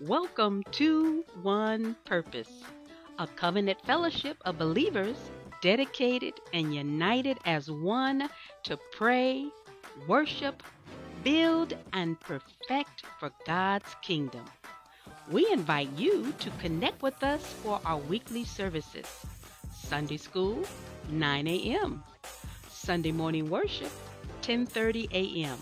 Welcome to One Purpose, a covenant fellowship of believers dedicated and united as one to pray, worship, build, and perfect for God's kingdom. We invite you to connect with us for our weekly services. Sunday school, 9 a.m. Sunday morning worship, 10:30 a.m.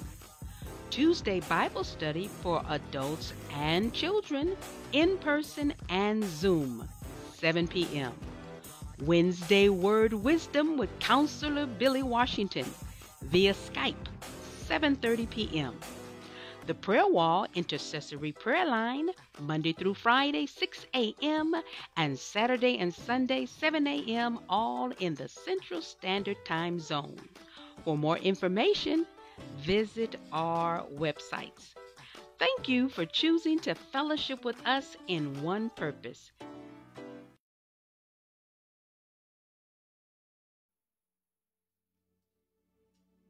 Tuesday Bible study for adults and children in person and Zoom, 7 p.m. Wednesday Word Wisdom with Counselor Billy Washington via Skype, 7:30 p.m. The Prayer Wall Intercessory Prayer Line, Monday through Friday, 6 a.m., and Saturday and Sunday, 7 a.m., all in the Central Standard Time Zone. For more information, visit our websites. Thank you for choosing to fellowship with us in one purpose.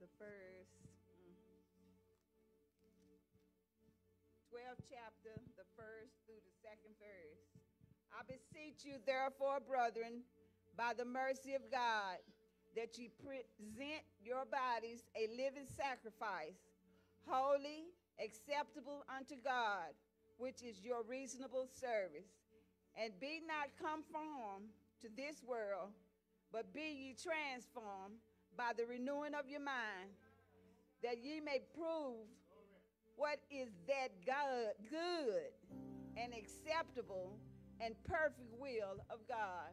the first mm, 12th chapter, the first through the second verse. I beseech you, therefore, brethren, by the mercy of God, that ye present your bodies a living sacrifice, holy, acceptable unto God, which is your reasonable service. And be not conformed to this world, but be ye transformed by the renewing of your mind, that ye may prove what is that God, good and acceptable and perfect will of God.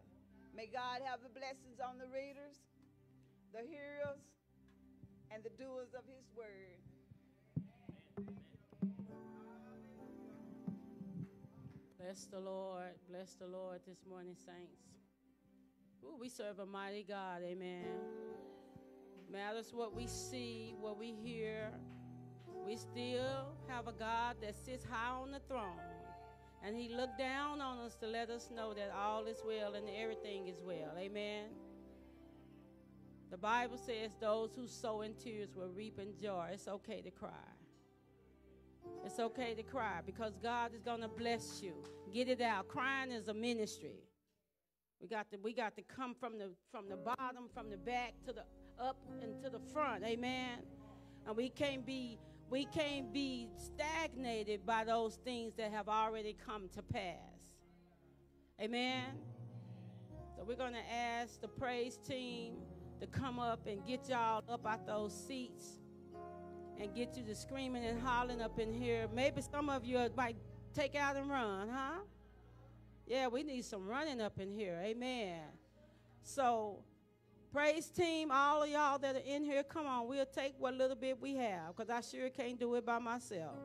May God have the blessings on the readers, the hearers, and the doers of his word. Bless the Lord. Bless the Lord this morning, saints. Ooh, we serve a mighty God. Amen. Matters what we see, what we hear. We still have a God that sits high on the throne. And he looked down on us to let us know that all is well and everything is well. Amen. The Bible says those who sow in tears will reap in joy. It's okay to cry. It's okay to cry because God is going to bless you. Get it out. Crying is a ministry. We got to we got to come from the from the bottom, from the back to the up and to the front. Amen. And we can't be we can't be stagnated by those things that have already come to pass. Amen. So we're going to ask the praise team to come up and get y'all up out those seats and get you to screaming and hollering up in here. Maybe some of you might take out and run, huh? Yeah, we need some running up in here. Amen. So, praise team, all of y'all that are in here, come on. We'll take what little bit we have because I sure can't do it by myself.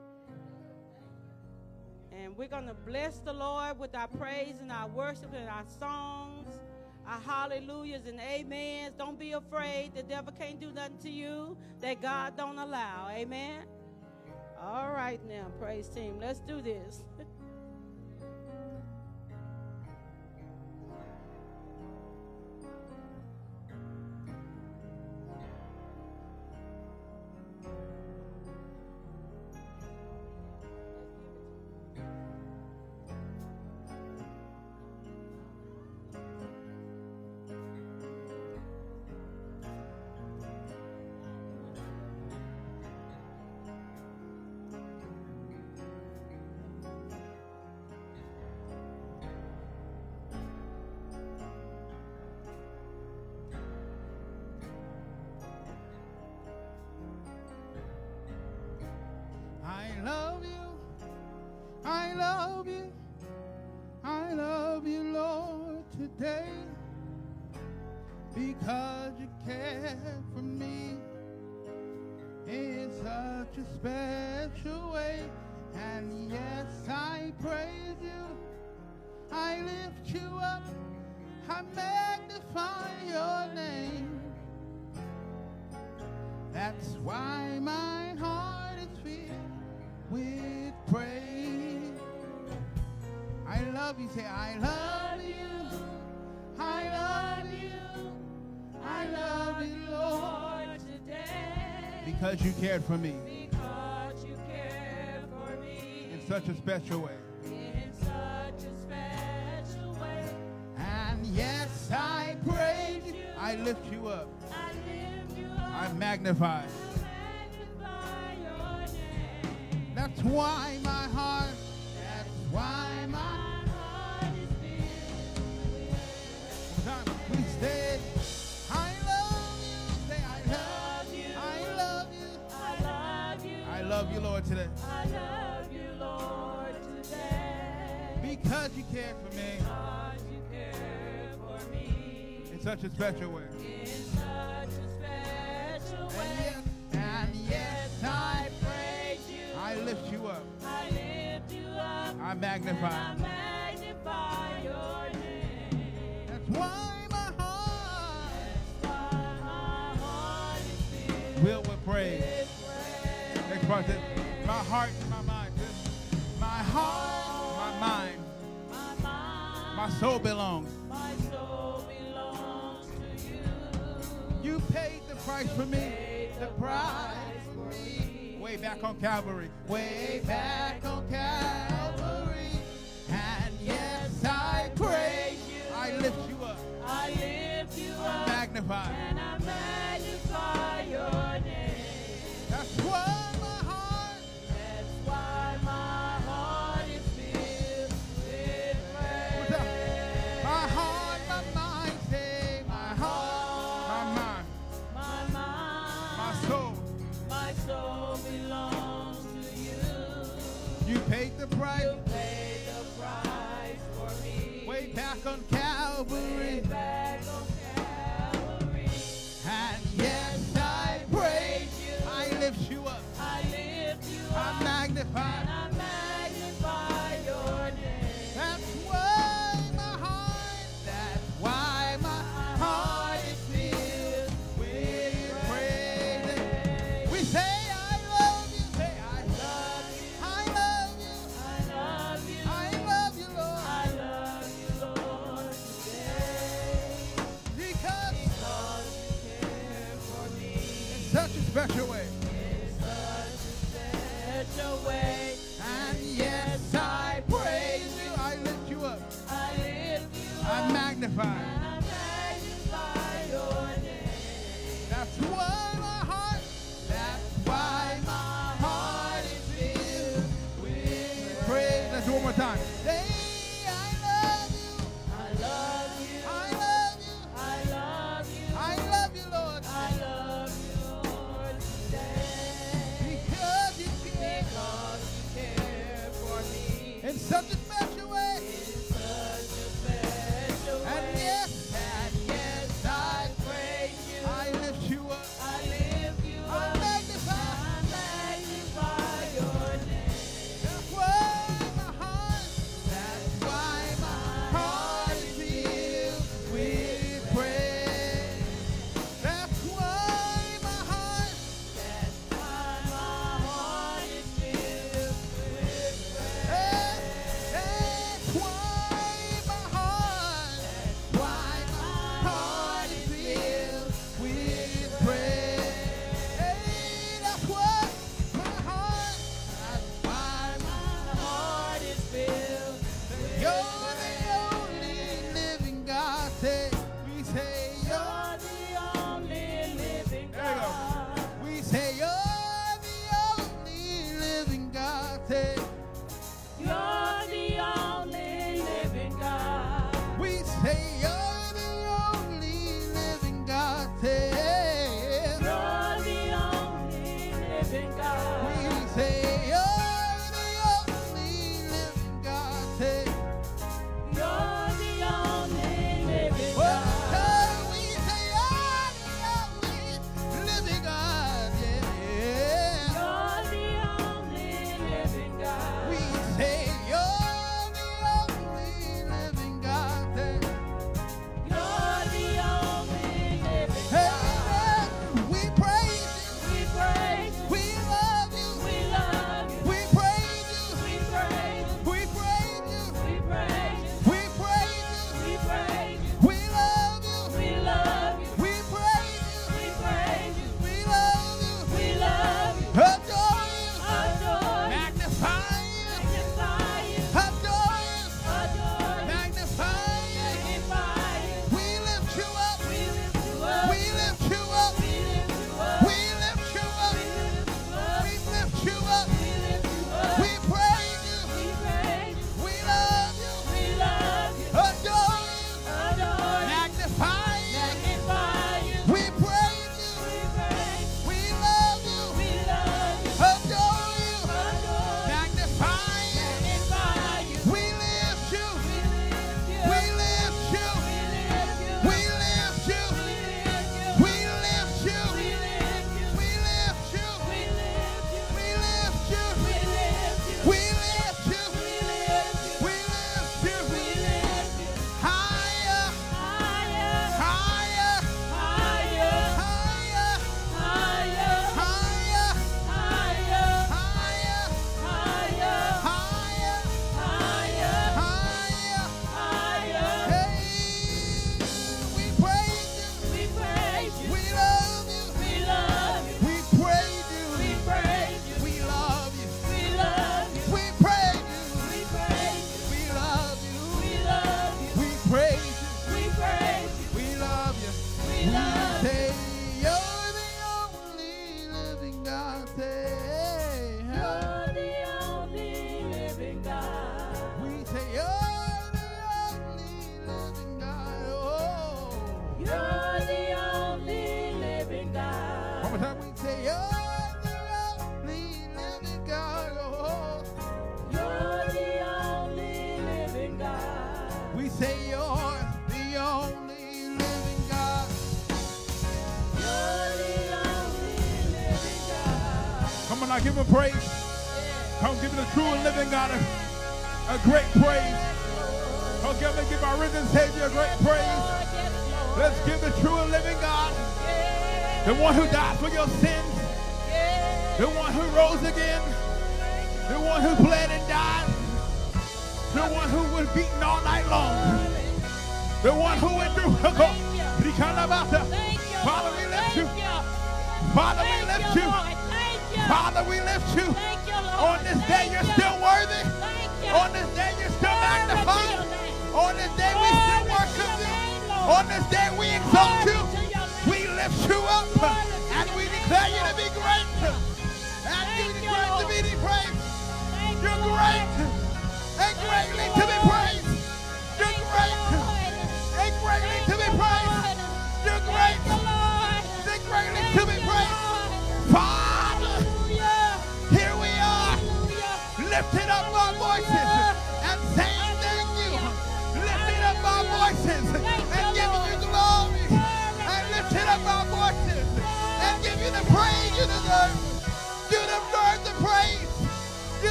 And we're going to bless the Lord with our praise and our worship and our songs, our hallelujahs and amens. Don't be afraid. The devil can't do nothing to you that God don't allow. Amen. All right now, praise team. Let's do this. Because you care for me in such a special way. And yes, I praise you. I lift you up. I magnify your name. That's why my heart is filled with praise. I love you. Say, I love you. I love you. I love you, Lord, today. Because you cared for me. Because you cared for me. In such a special way. In such a special way. And yes, I praise you. I lift you up. I lift you up. I magnify. I magnify That's why my heart, that's why my Lord, today. I love you, Lord, today. Because you cared for me Because you care for me in such a special way. in such a special And way. yes, and yes, I, praise you. I lift you up. I lift you up. I And magnify. I magnify your name. That's why my heart Why my heart is filled with praise. Next part my heart and my mind. My heart, my mind, My mind, my soul belongs. my soul belongs to you. You paid the price for me. Paid The price for me. Way back on Calvary. Way back on Calvary. And yes, I praise you. I lift you up. I lift you up I magnify you. Paid the price. You paid the price for me. Way back on Calvary.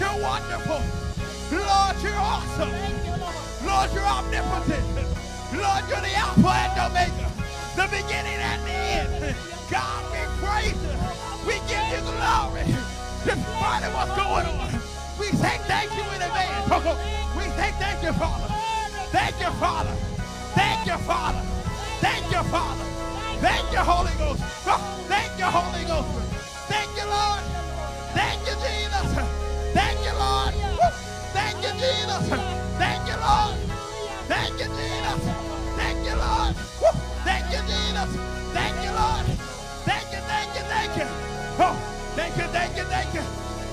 You're wonderful. Lord, you're awesome. Lord, you're omnipotent. Lord, you're the Alpha and Omega, the beginning and the end. God, we praise you. We give you glory. Despite of what's going on, we say thank you in advance. We say thank you, Father. Thank you, Father. Thank you, Father. Thank you, Father. Thank you, Holy Ghost. Thank you, Holy Ghost. Thank you, Lord. Thank you, Jesus. Thank you, Lord. Thank you, Jesus. Thank you, Lord. Thank you, Jesus. Thank you, Lord. Thank you, Jesus. Thank you, Lord. Thank you, thank you, thank you. Oh, thank you, thank you, thank you.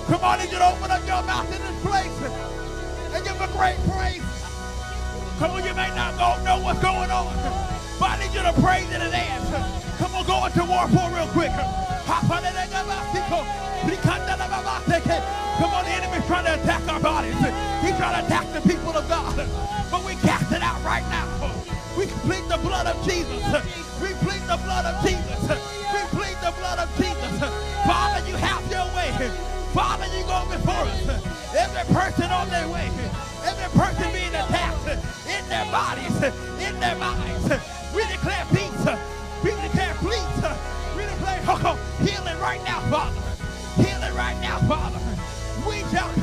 Come on, you to open up your mouth in this place and give a great praise. Come on, you may not go know what's going on, but I need you to praise in advance. Come on, go into war for real quick. Come on, the enemy's trying to attack our bodies. He's trying to attack the people of God. But we cast it out right now. We plead the blood of Jesus. We plead the blood of Jesus. We plead the blood of Jesus. Father, you have your way. Father, you go before us. Every person on their way. Every person being attacked in their bodies, in their minds. We declare peace. We declare peace. We declare healing right now, Father. Healing right now, Father. We come.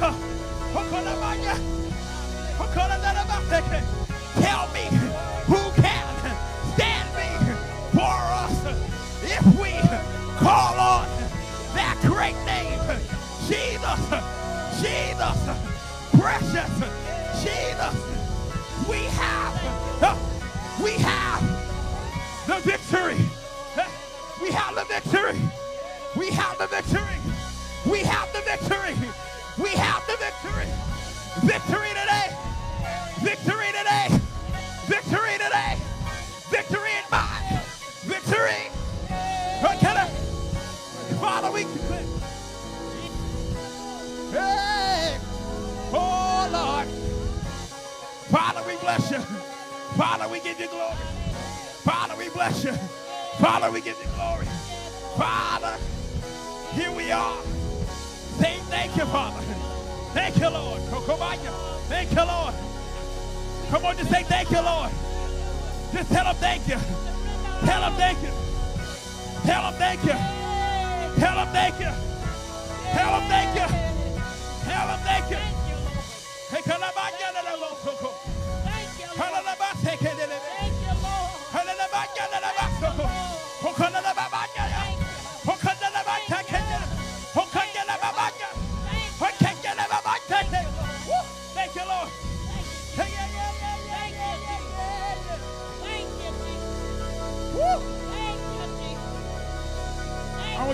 Tell me who can stand before us if we call on that great name, Jesus, Jesus, precious Jesus. We have, we have the victory. We have the victory. We have the victory. We have the victory. We have the victory. Victory today. Victory today. Victory today. Victory in mind. Victory. Father, we Hey! Oh, Lord. Father, we bless you. Father, we give you glory. Father, we bless you. Father, we give you glory. Father, here we are. Say thank you, Father. Thank you, Lord. Thank you, Lord. Come on, just say thank you, Lord. Just tell him thank you. Tell him thank you. Tell him thank you. Tell him thank you. Tell him thank you. Tell him thank you. Kalabanya na na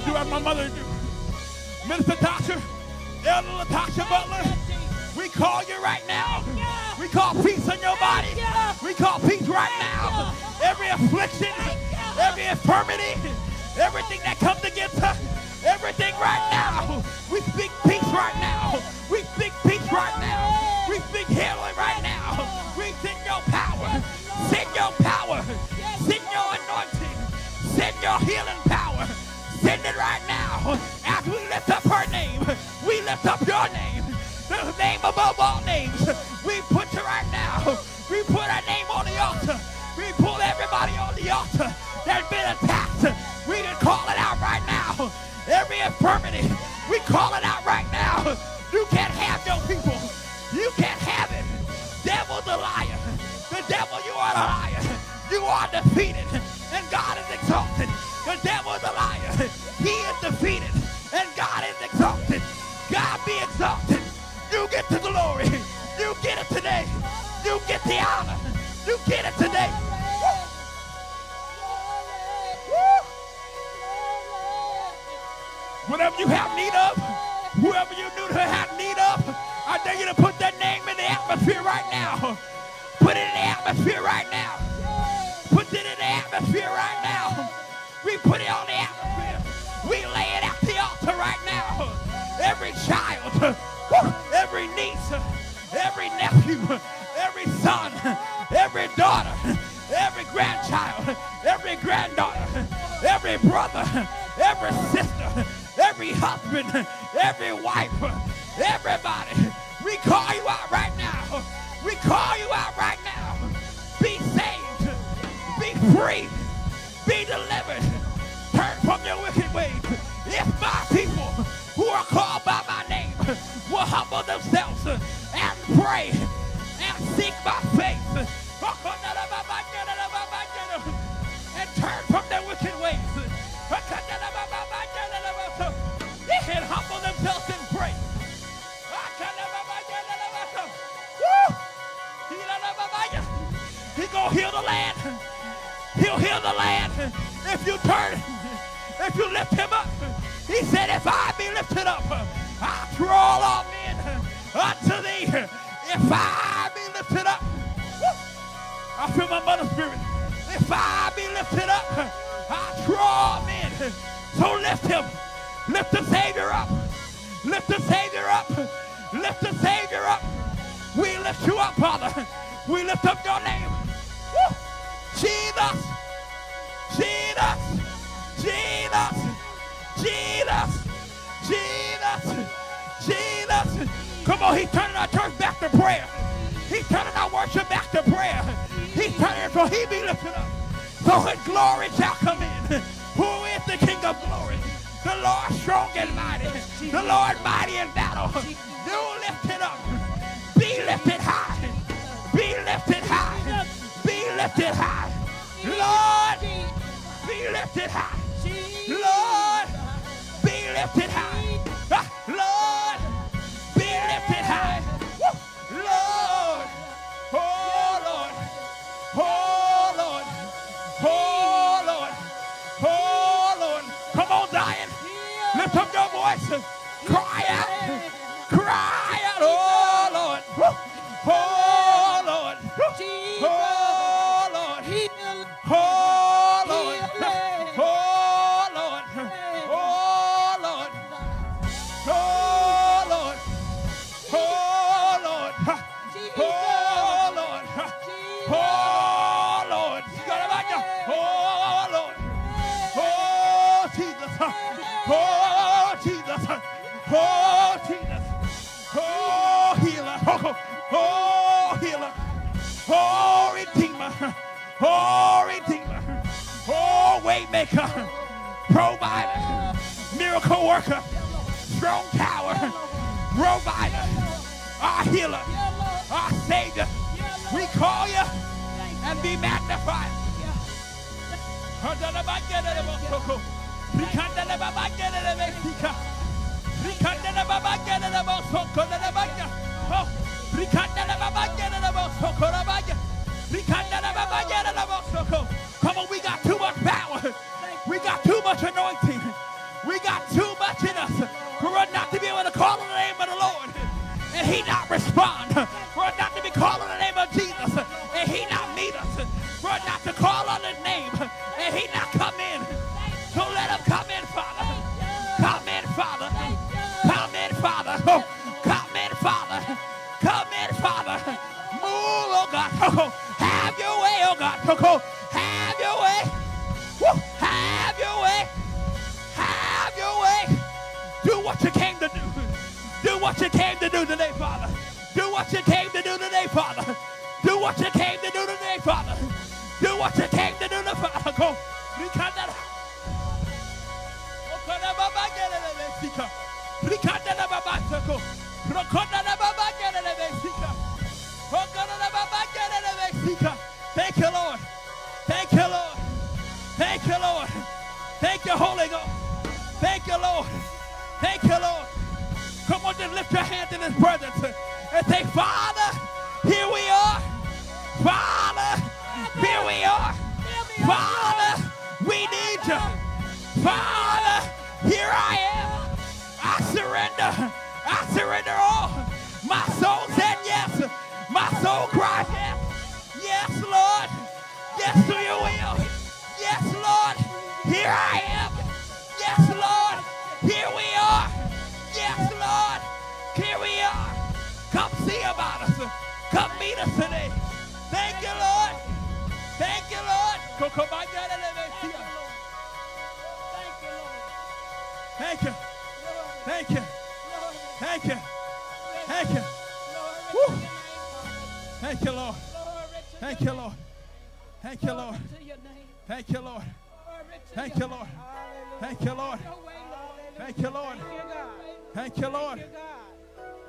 do as my mother do. Minister Tasha, Elder Latasha Butler, we call you right now. We call peace in your body. We call peace right now. Every affliction, every infirmity, everything that comes above all names. We put you right now. We put our name on the altar. We pull everybody on the altar that's been attacked. We didn't call it out right now. Every infirmity, we call it out right now. You can't have your people. You can't have it. Devil's a liar. The devil, you are a liar. You are defeated.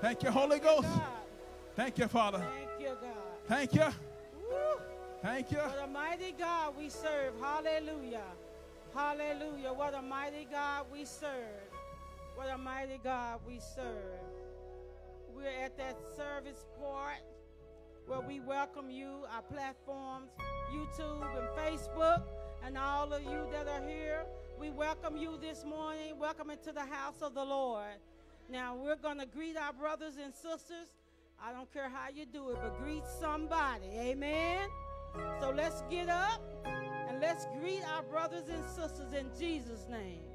Thank you, Holy Ghost. Thank you, Father. Thank you, God. Thank you. Woo. Thank you. What a mighty God we serve. Hallelujah. Hallelujah. What a mighty God we serve. What a mighty God we serve. We're at that service part where we welcome you, our platforms, YouTube and Facebook, and all of you that are here. We welcome you this morning. Welcome into the house of the Lord. Now we're going to greet our brothers and sisters. I don't care how you do it, but greet somebody. Amen. So let's get up and let's greet our brothers and sisters in Jesus' name.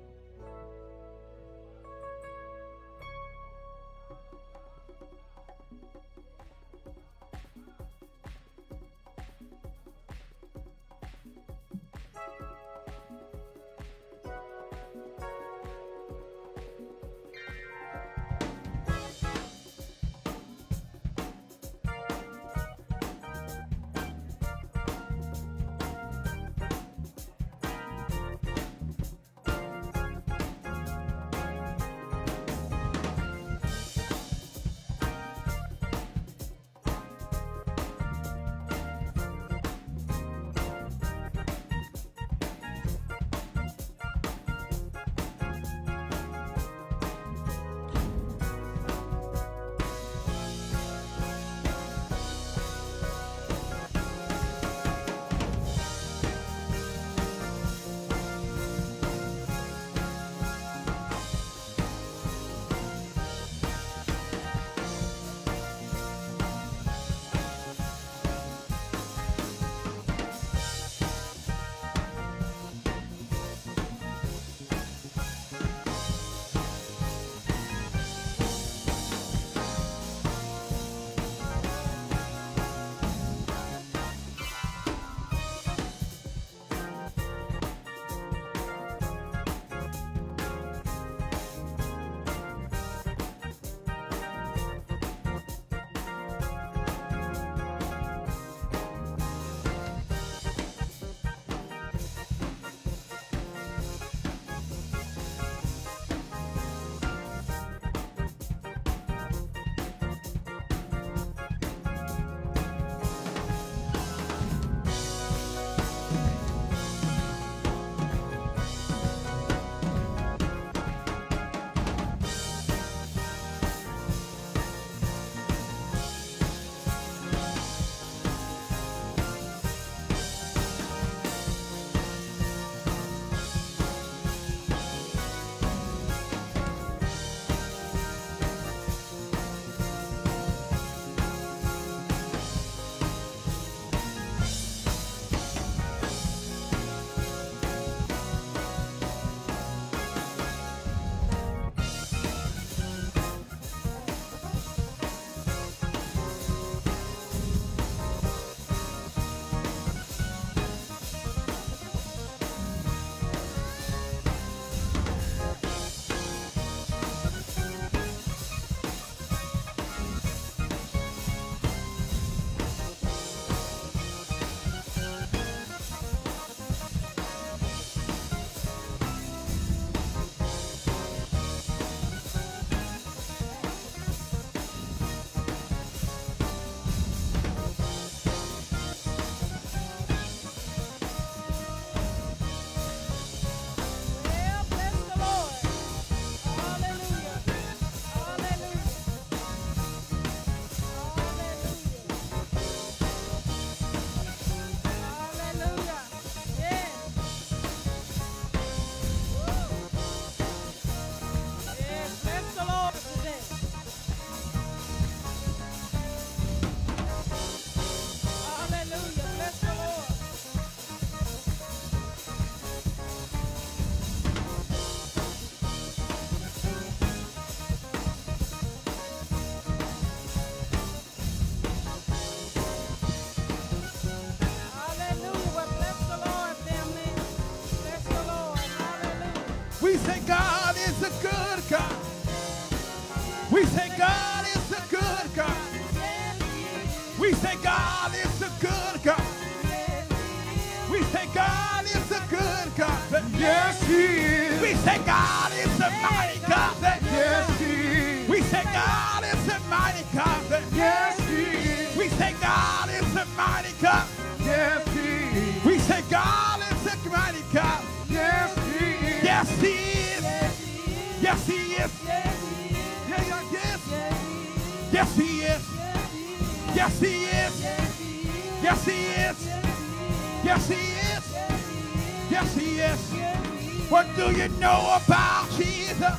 What do you know about Jesus?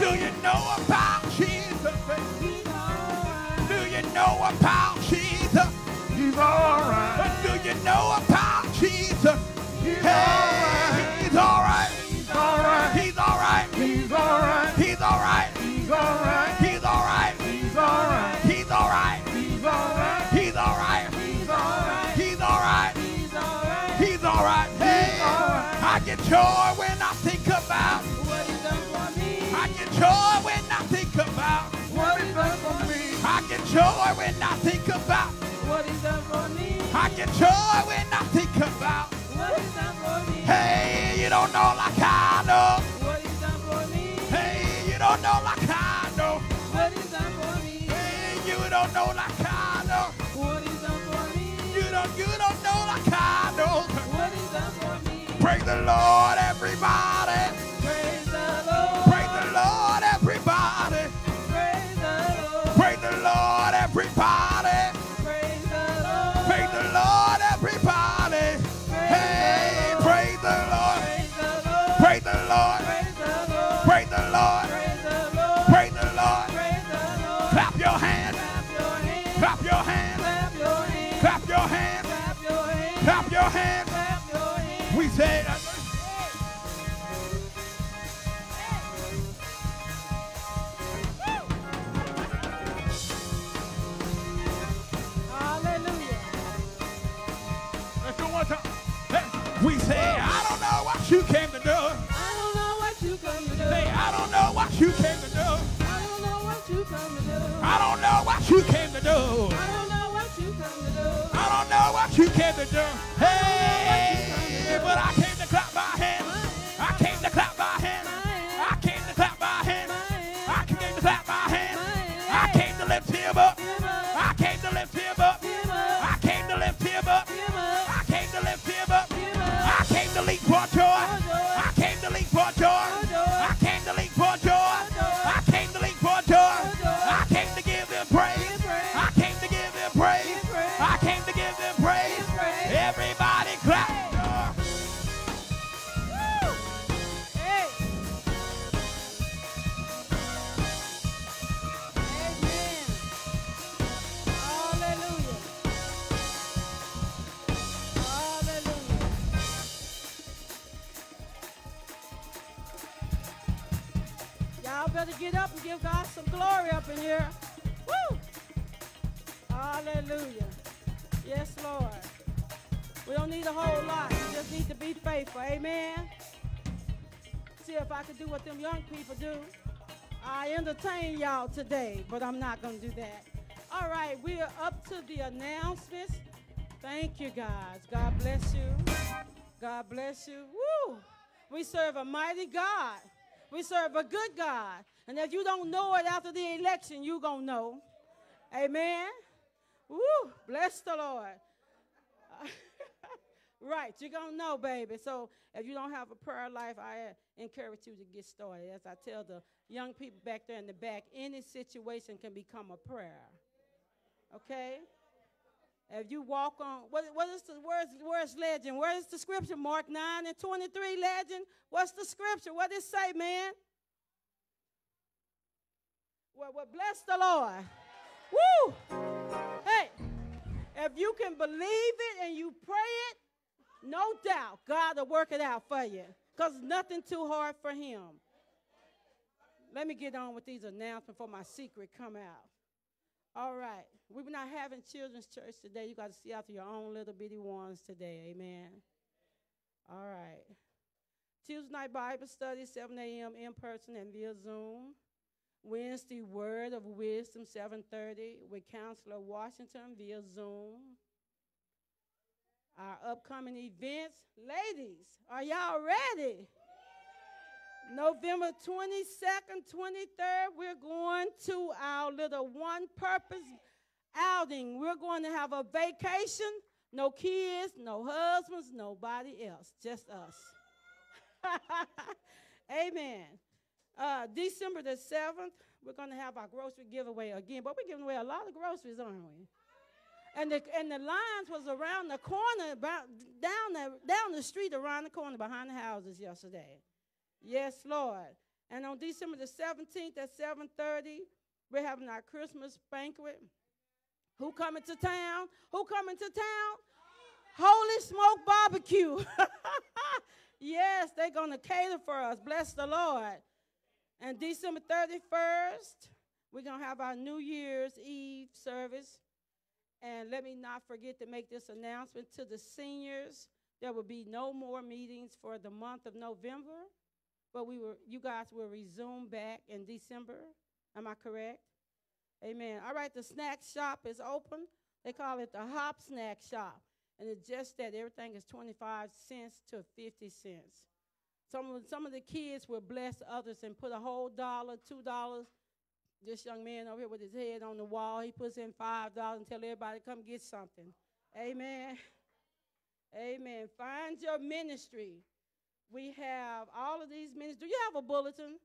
Do you know about Jesus? Do you know about Jesus? He's all right. What do you know about joy when I think about. What He's done for me. I get joy when I think about. What He done for me. I get joy when I think about. What He's done for me. I get joy when I think about. What He's done for me. Hey, you don't know like I know. Hey, you don't know like I know. Hey, you don't know like I know. You don't, you don't know like I know. Praise the Lord, everybody. Praise the Lord, everybody. Praise the Lord, everybody. Praise the Lord, everybody. Hey, praise the Lord. Praise the Lord. Praise the Lord. Praise the Lord. Clap your hands. Clap your hands. Clap your hands. Clap your hands. We say you came to do. I don't know what you come to do. Say, I don't know what you came to do. I don't know what you come to do. I don't know what you came to do. I don't know what you come to do. I don't know what you came to do. Hey, but I entertain y'all today, but I'm not going to do that. All right, we are up to the announcements. Thank you, guys. God bless you. God bless you. Woo! We serve a mighty God. We serve a good God. And if you don't know it after the election, you going to know. Amen. Woo! Bless the Lord. right, you're going to know, baby. So if you don't have a prayer life, I encourage you to get started. As I tell the young people back there in the back, any situation can become a prayer. Okay? If you walk on, what, what is the where's, where's legend? Where is the scripture? Mark 9 and 23 legend. What's the scripture? What does it say, man? Well, well, bless the Lord. Woo! Hey, if you can believe it and you pray it, no doubt God will work it out for you. Because nothing too hard for him. Let me get on with these announcements before my secret come out. All right. We're not having children's church today. You got to see after your own little bitty ones today. Amen. All right. Tuesday night Bible study, 7 a.m. in person and via Zoom. Wednesday, Word of Wisdom, 7:30, with Counselor Washington via Zoom. Our upcoming events, ladies, are y'all ready? November 22nd, 23rd, we're going to our little one purpose outing. We're going to have a vacation, no kids, no husbands, nobody else, just us. Amen. Uh, December the 7th, we're going to have our grocery giveaway again, but we're giving away a lot of groceries, aren't we? And the, and the lines was around the corner, about, down, the, down the street around the corner behind the houses yesterday. Yes, Lord. And on December the 17th at 7:30, we're having our Christmas banquet. Who coming to town? Who coming to town? Holy Smoke Barbecue. yes, they're going to cater for us. Bless the Lord. And December 31st, we're going to have our New Year's Eve service. And let me not forget to make this announcement to the seniors. There will be no more meetings for the month of November, but we were you guys will resume back in December. Am I correct? Amen. All right, the snack shop is open. They call it the Hop Snack Shop. And it's just that everything is 25 cents to 50 cents. Some of, some of the kids will bless others and put a whole dollar, two dollars. This young man over here with his head on the wall, he puts in five dollars and tell everybody come get something. Amen. Amen. Find your ministry. We have all of these ministries. Do you have a bulletin?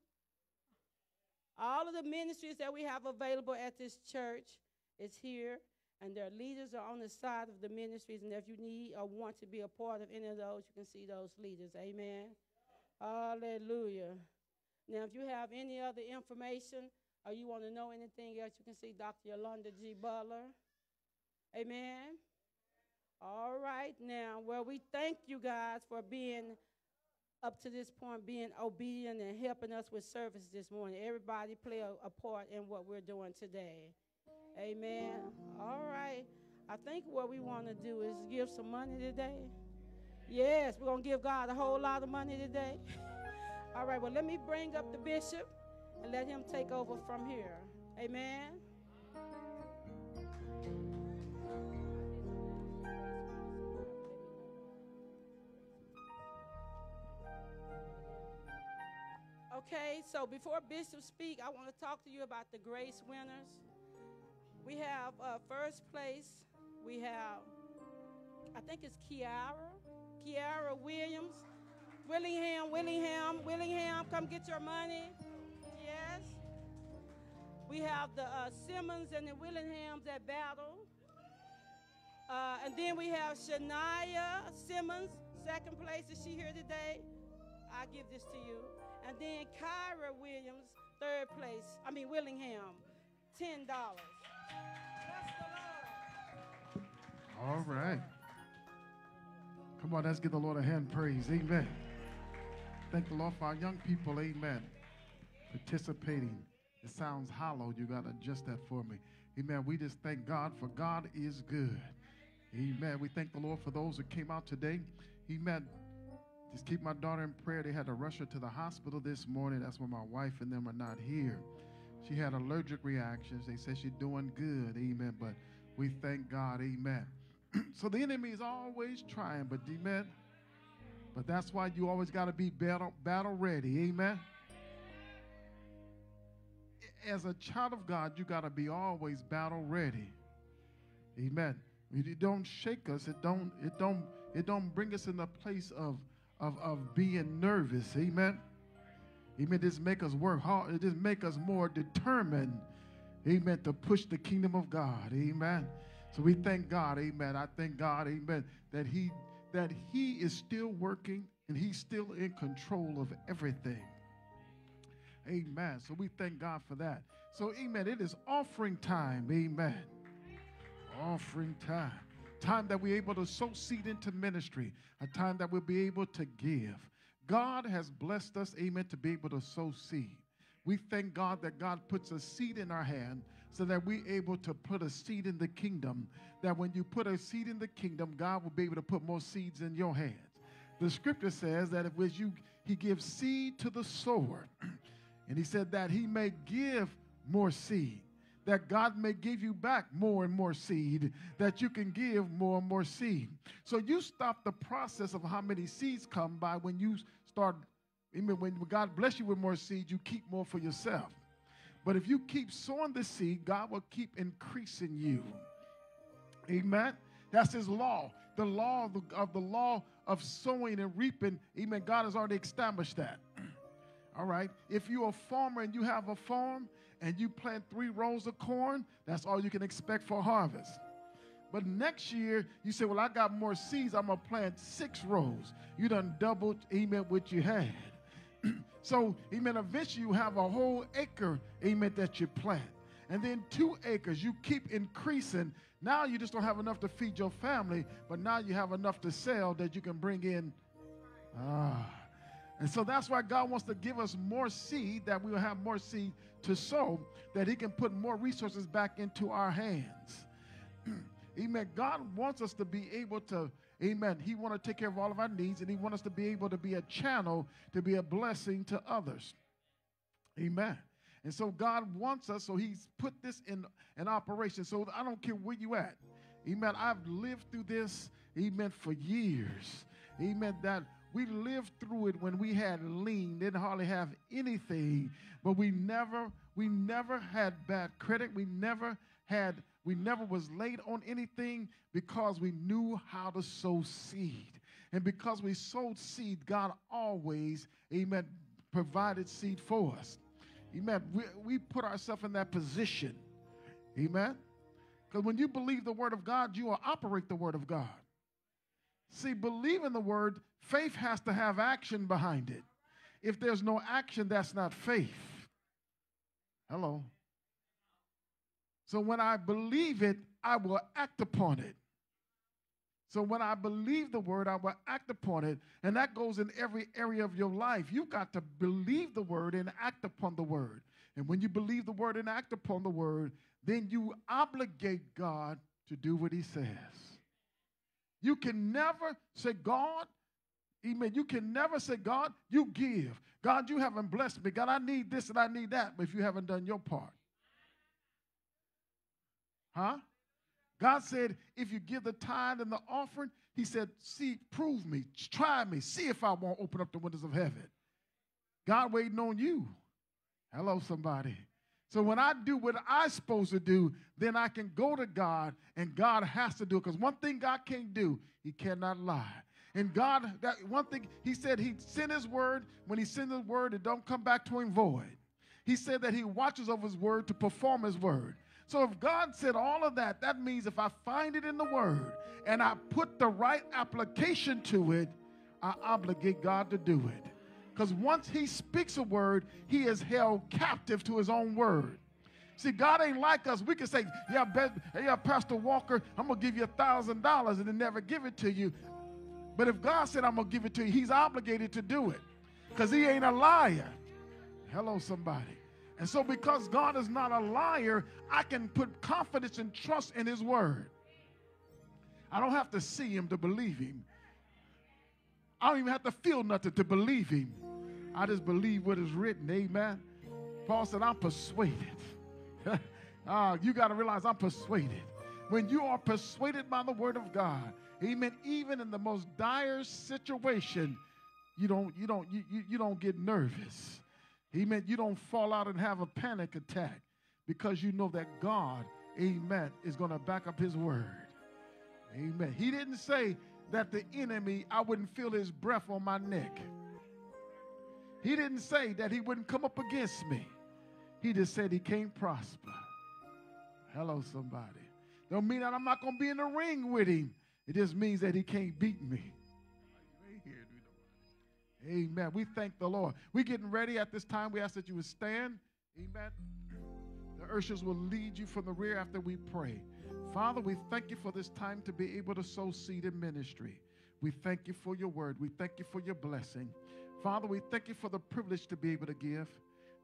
All of the ministries that we have available at this church is here and their leaders are on the side of the ministries. And if you need or want to be a part of any of those, you can see those leaders. Amen. Hallelujah. Now, if you have any other information or you want to know anything else, you can see Dr. Yolanda G. Butler. Amen. All right, now, well, we thank you guys for being up to this point, being obedient and helping us with service this morning. Everybody play a, a part in what we're doing today. Amen. All right. I think what we want to do is give some money today. Yes, we're going to give God a whole lot of money today. All right, well, let me bring up the bishop and let him take over from here. Amen. Okay, so before Bishop speak, I want to talk to you about the grace winners. We have uh, first place. We have, I think it's Kiara, Kiara Williams, Willingham, Willingham, Willingham. Come get your money. Yes. We have the uh, Simmons and the Willinghams that battle. Uh, and then we have Shania Simmons, second place. Is she here today? I give this to you. And then Kyra Williams, third place. I mean Willingham, ten dollars. All right. Come on, let's give the Lord a hand praise. Amen. Thank the Lord for our young people. Amen. Participating. It sounds hollow. You got to adjust that for me. Amen. We just thank God for God is good. Amen. We thank the Lord for those who came out today. Amen. Just keep my daughter in prayer. They had to rush her to the hospital this morning. That's why my wife and them are not here. She had allergic reactions. They said she's doing good. Amen. But we thank God. Amen. so the enemy is always trying, but amen. But that's why you always got to be battle, battle ready. Amen. As a child of God, you got to be always battle ready. Amen. It don't shake us. It don't. It don't. It don't bring us in the place of of of being nervous. Amen. Amen. This make us work hard. It just make us more determined. Amen. To push the kingdom of God. Amen. So we thank God, amen. I thank God, amen, that He that He is still working and He's still in control of everything. Amen. So we thank God for that. So, amen. It is offering time. Amen. Offering time. Time that we're able to sow seed into ministry. A time that we'll be able to give. God has blessed us, amen, to be able to sow seed. We thank God that God puts a seed in our hand so that we're able to put a seed in the kingdom. That when you put a seed in the kingdom, God will be able to put more seeds in your hands. the scripture says that if you he gives seed to the sower, and he said that he may give more seed, that God may give you back more and more seed, that you can give more and more seed. So you stop the process of how many seeds come by when you start, even when God bless you with more seed, you keep more for yourself. But if you keep sowing the seed, God will keep increasing you. Amen. That's his law. The law of the, of the law of sowing and reaping, amen. God has already established that. All right. If you're a farmer and you have a farm and you plant three rows of corn, that's all you can expect for harvest. But next year, you say, Well, I got more seeds, I'm gonna plant six rows. You done doubled, amen, what you had. so, amen, eventually you have a whole acre, amen, that you plant. And then two acres, you keep increasing. Now you just don't have enough to feed your family, but now you have enough to sell that you can bring in. Ah. And so that's why God wants to give us more seed, that we will have more seed to sow, that He can put more resources back into our hands. amen. God wants us to be able to, amen. He wants to take care of all of our needs, and He wants us to be able to be a channel to be a blessing to others. Amen. And so God wants us, so He's put this in, in operation. So I don't care where you at. Amen. I've lived through this, amen, for years. Amen. That we lived through it when we had lean, didn't hardly have anything, but we never, we never had bad credit. We never had, we never was late on anything because we knew how to sow seed. And because we sowed seed, God always, amen, provided seed for us. Amen. We, we put ourselves in that position. Amen. Because when you believe the word of God, you will operate the word of God. See, believing the word, faith has to have action behind it. If there's no action, that's not faith. Hello. So when I believe it, I will act upon it. So when I believe the word, I will act upon it. And that goes in every area of your life. You've got to believe the word and act upon the word. And when you believe the word and act upon the word, then you obligate God to do what he says. You can never say, God, amen. You can never say, God, you give. God, you haven't blessed me. God, I need this and I need that. But if you haven't done your part, huh? God said, if you give the tithe and the offering, He said, see, prove me, try me, see if I won't open up the windows of heaven. God waiting on you. Hello, somebody. So when I do what I'm supposed to do, then I can go to God and God has to do it. Because one thing God can't do, He cannot lie. And God, that one thing, He said He sent His word. When He sent His word, it don't come back to Him void. He said that He watches over His word to perform His word. So if God said all of that, that means if I find it in the word and I put the right application to it, I obligate God to do it. Because once he speaks a word, he is held captive to his own word. See, God ain't like us. We can say, yeah, yeah, Pastor Walker, I'm going to give you a $1,000 and then never give it to you. But if God said, I'm going to give it to you, he's obligated to do it because he ain't a liar. Hello, somebody. And so, because God is not a liar, I can put confidence and trust in his word. I don't have to see him to believe him. I don't even have to feel nothing to believe him. I just believe what is written. Amen. Paul said, I'm persuaded. uh, you got to realize I'm persuaded. When you are persuaded by the word of God, amen, even in the most dire situation, you don't, you don't, you, you, you don't get nervous. Amen. You don't fall out and have a panic attack because you know that God, amen, is going to back up his word. Amen. He didn't say that the enemy, I wouldn't feel his breath on my neck. He didn't say that he wouldn't come up against me. He just said he can't prosper. Hello, somebody. Don't mean that I'm not going to be in the ring with him. It just means that he can't beat me. Amen. We thank the Lord. We're getting ready at this time. We ask that you would stand. Amen. The ushers will lead you from the rear after we pray. Father, we thank you for this time to be able to sow seed in ministry. We thank you for your word. We thank you for your blessing. Father, we thank you for the privilege to be able to give.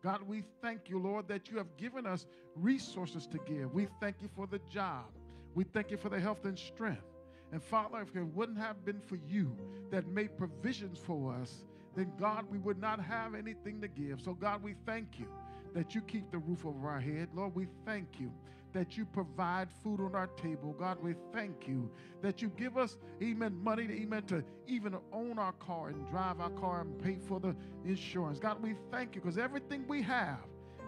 God, we thank you, Lord, that you have given us resources to give. We thank you for the job. We thank you for the health and strength. And Father, if it wouldn't have been for you that made provisions for us, then God, we would not have anything to give. So, God, we thank you that you keep the roof over our head. Lord, we thank you that you provide food on our table. God, we thank you that you give us, amen, money to, amen, to even own our car and drive our car and pay for the insurance. God, we thank you because everything we have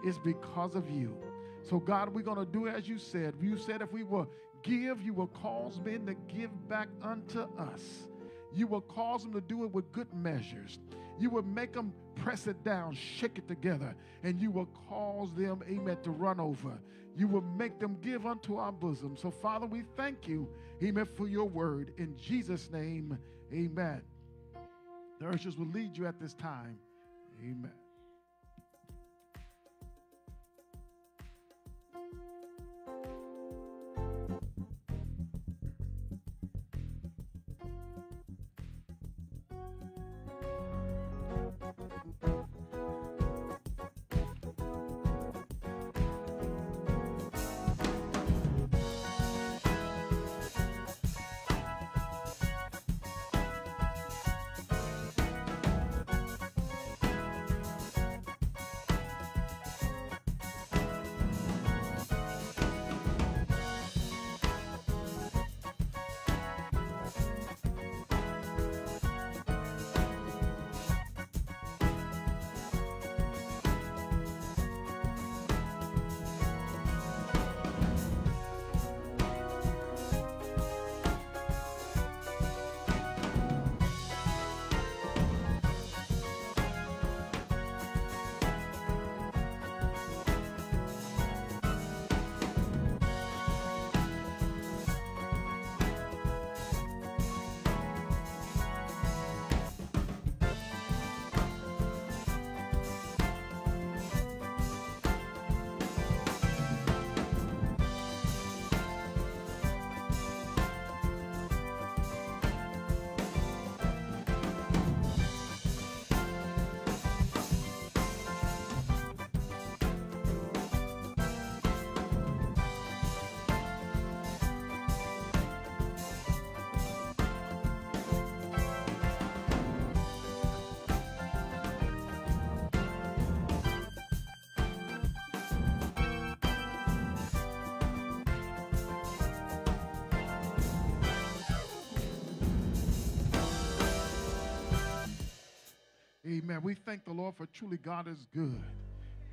is because of you. So, God, we're going to do as you said. You said if we will give, you will cause men to give back unto us. You will cause them to do it with good measures. You will make them press it down, shake it together, and you will cause them, amen, to run over. You will make them give unto our bosom. So, Father, we thank you, amen, for your word. In Jesus' name, amen. The ushers will lead you at this time. Amen. Amen. We thank the Lord for truly God is good.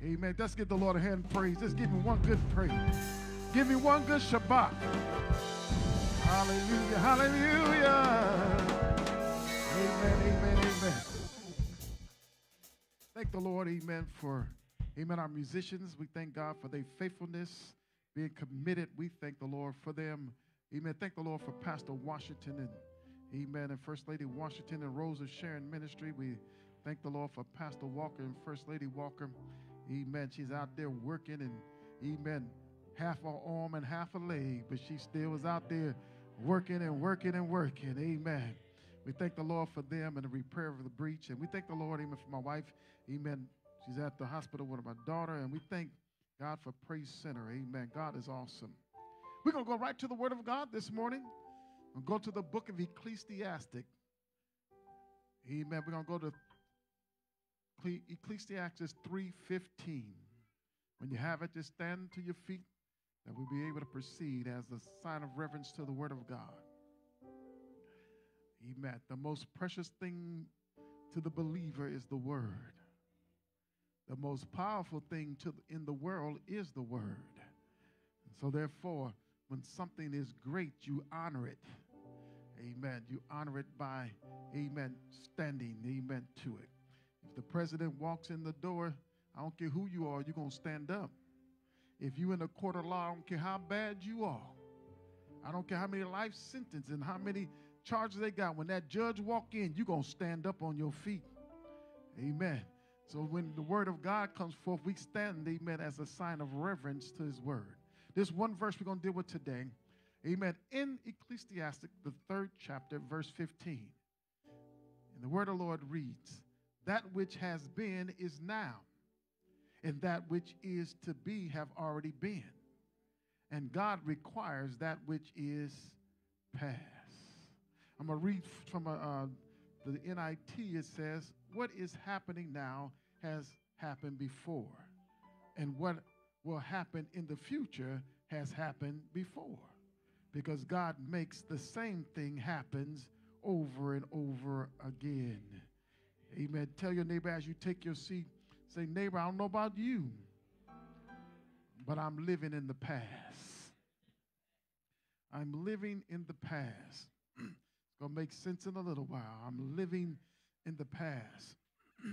Amen. Let's give the Lord a hand praise. Just give him one good praise. Give me one good Shabbat. Hallelujah. Hallelujah. Amen. Amen. Amen. Thank the Lord, amen, for amen. Our musicians, we thank God for their faithfulness, being committed. We thank the Lord for them. Amen. Thank the Lord for Pastor Washington and Amen. And First Lady Washington and Rose of Sharon Ministry. We Thank the Lord for Pastor Walker and First Lady Walker. Amen. She's out there working and, amen, half a arm and half a leg, but she still was out there working and working and working. Amen. We thank the Lord for them and the repair of the breach. And we thank the Lord, amen, for my wife. Amen. She's at the hospital with my daughter. And we thank God for Praise Center. Amen. God is awesome. We're going to go right to the Word of God this morning. We'll go to the book of Ecclesiastic. Amen. We're going to go to Ecclesiastes 3:15. When you have it, just stand to your feet that we'll be able to proceed as a sign of reverence to the Word of God. Amen. The most precious thing to the believer is the Word. The most powerful thing to, in the world is the Word. And so, therefore, when something is great, you honor it. Amen. You honor it by, amen, standing, amen, to it. President walks in the door, I don't care who you are, you're going to stand up. If you're in a court of law, I don't care how bad you are. I don't care how many life sentences and how many charges they got. When that judge walk in, you're going to stand up on your feet. Amen. So when the word of God comes forth, we stand, amen, as a sign of reverence to his word. This one verse we're going to deal with today. Amen. In Ecclesiastic, the third chapter, verse 15. And the word of the Lord reads, that which has been is now, and that which is to be have already been. And God requires that which is past. I'm going to read from a, uh, the NLT. It says, What is happening now has happened before, and what will happen in the future has happened before. Because God makes the same thing happens over and over again. Amen. Tell your neighbor as you take your seat, say, neighbor, I don't know about you, but I'm living in the past. I'm living in the past. it's going to make sense in a little while. I'm living in the past.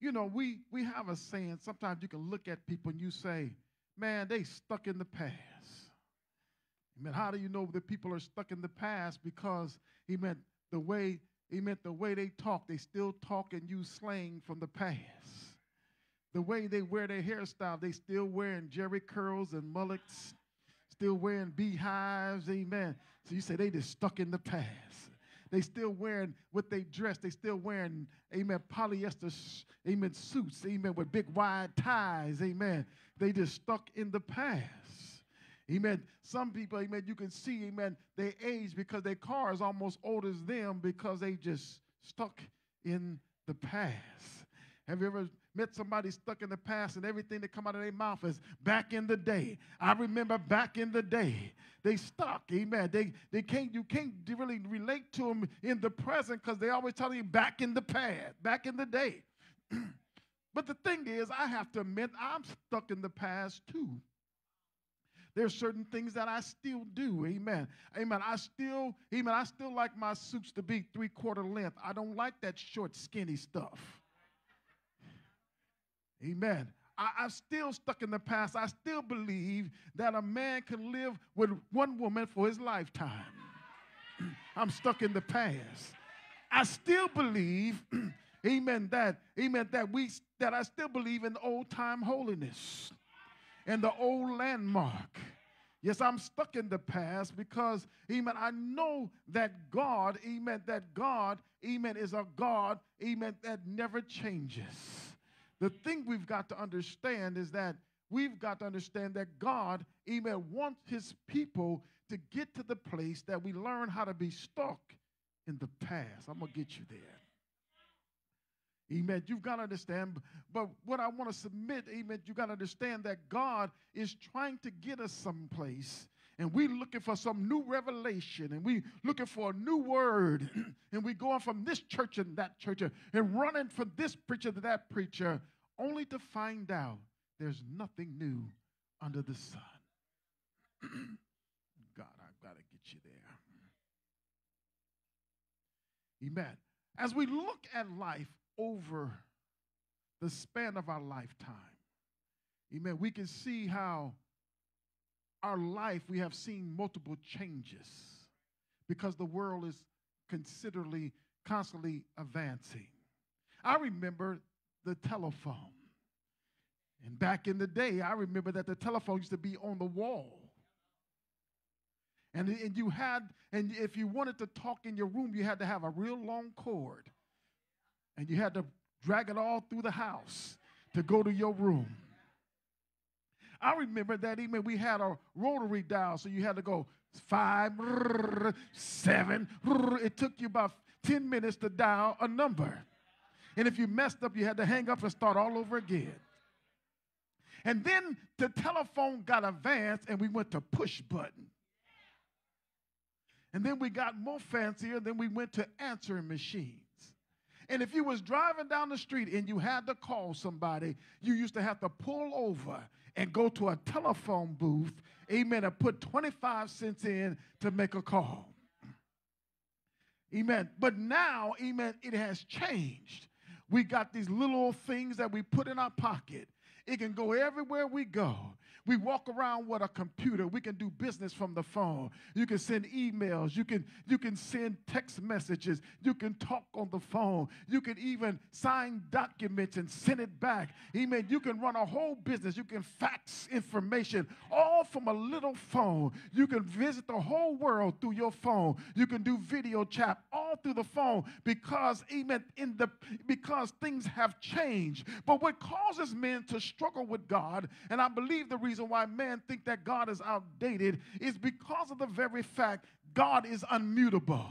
you know, we, we have a saying, sometimes you can look at people and you say, man, they stuck in the past. I mean, how do you know that people are stuck in the past? Because he meant the way meant the way they talk, they still talk and use slang from the past. The way they wear their hairstyle, they still wearing Jheri curls and mullets, still wearing beehives, amen. So you say they just stuck in the past. They still wearing what they dress. They still wearing, amen, polyester, amen, suits, amen, with big wide ties, amen. They just stuck in the past. Amen. Some people, amen, you can see, amen, they age because their car is almost old as them because they just stuck in the past. Have you ever met somebody stuck in the past and everything that come out of their mouth is back in the day? I remember back in the day. They stuck, amen. They, they can't, you can't really relate to them in the present because they always tell you back in the past, back in the day. but the thing is, I have to admit, I'm stuck in the past too. There's certain things that I still do. Amen. Amen. I still, amen, I still like my suits to be three quarter length. I don't like that short, skinny stuff. Amen. I, I'm still stuck in the past. I still believe that a man can live with one woman for his lifetime. I'm stuck in the past. I still believe, amen, that, amen, that we that I still believe in old time holiness and the old landmark. Yes, I'm stuck in the past because, amen, I know that God, amen, that God, amen, is a God, amen, that never changes. The thing we've got to understand is that we've got to understand that God, amen, wants his people to get to the place that we learn how to be stuck in the past. I'm going to get you there. Amen. You've got to understand. But what I want to submit, amen, you've got to understand that God is trying to get us someplace. And we're looking for some new revelation, and we're looking for a new word, and we're going from this church and that church, and running from this preacher to that preacher, only to find out there's nothing new under the sun. God, I've got to get you there. Amen. As we look at life, over the span of our lifetime. Amen. We can see how our life, we have seen multiple changes because the world is considerably, constantly advancing. I remember the telephone. And back in the day, I remember that the telephone used to be on the wall. And, and you had, and if you wanted to talk in your room, you had to have a real long cord and you had to drag it all through the house to go to your room. I remember that even we had a rotary dial, so you had to go five, seven. It took you about 10 minutes to dial a number. And if you messed up, you had to hang up and start all over again. And then the telephone got advanced and we went to push button. And then we got more fancier, and then we went to answering machine. And if you was driving down the street and you had to call somebody, you used to have to pull over and go to a telephone booth, amen, and put 25 cents in to make a call. Amen. But now, amen, it has changed. We got these little things that we put in our pocket. It can go everywhere we go. We walk around with a computer. We can do business from the phone. You can send emails. You can, you can send text messages. You can talk on the phone. You can even sign documents and send it back. Amen. You can run a whole business. You can fax information all from a little phone. You can visit the whole world through your phone. You can do video chat all through the phone because, amen, in the because things have changed. But what causes men to struggle with God, and I believe the reason why men think that God is outdated is because of the very fact God is unmutable.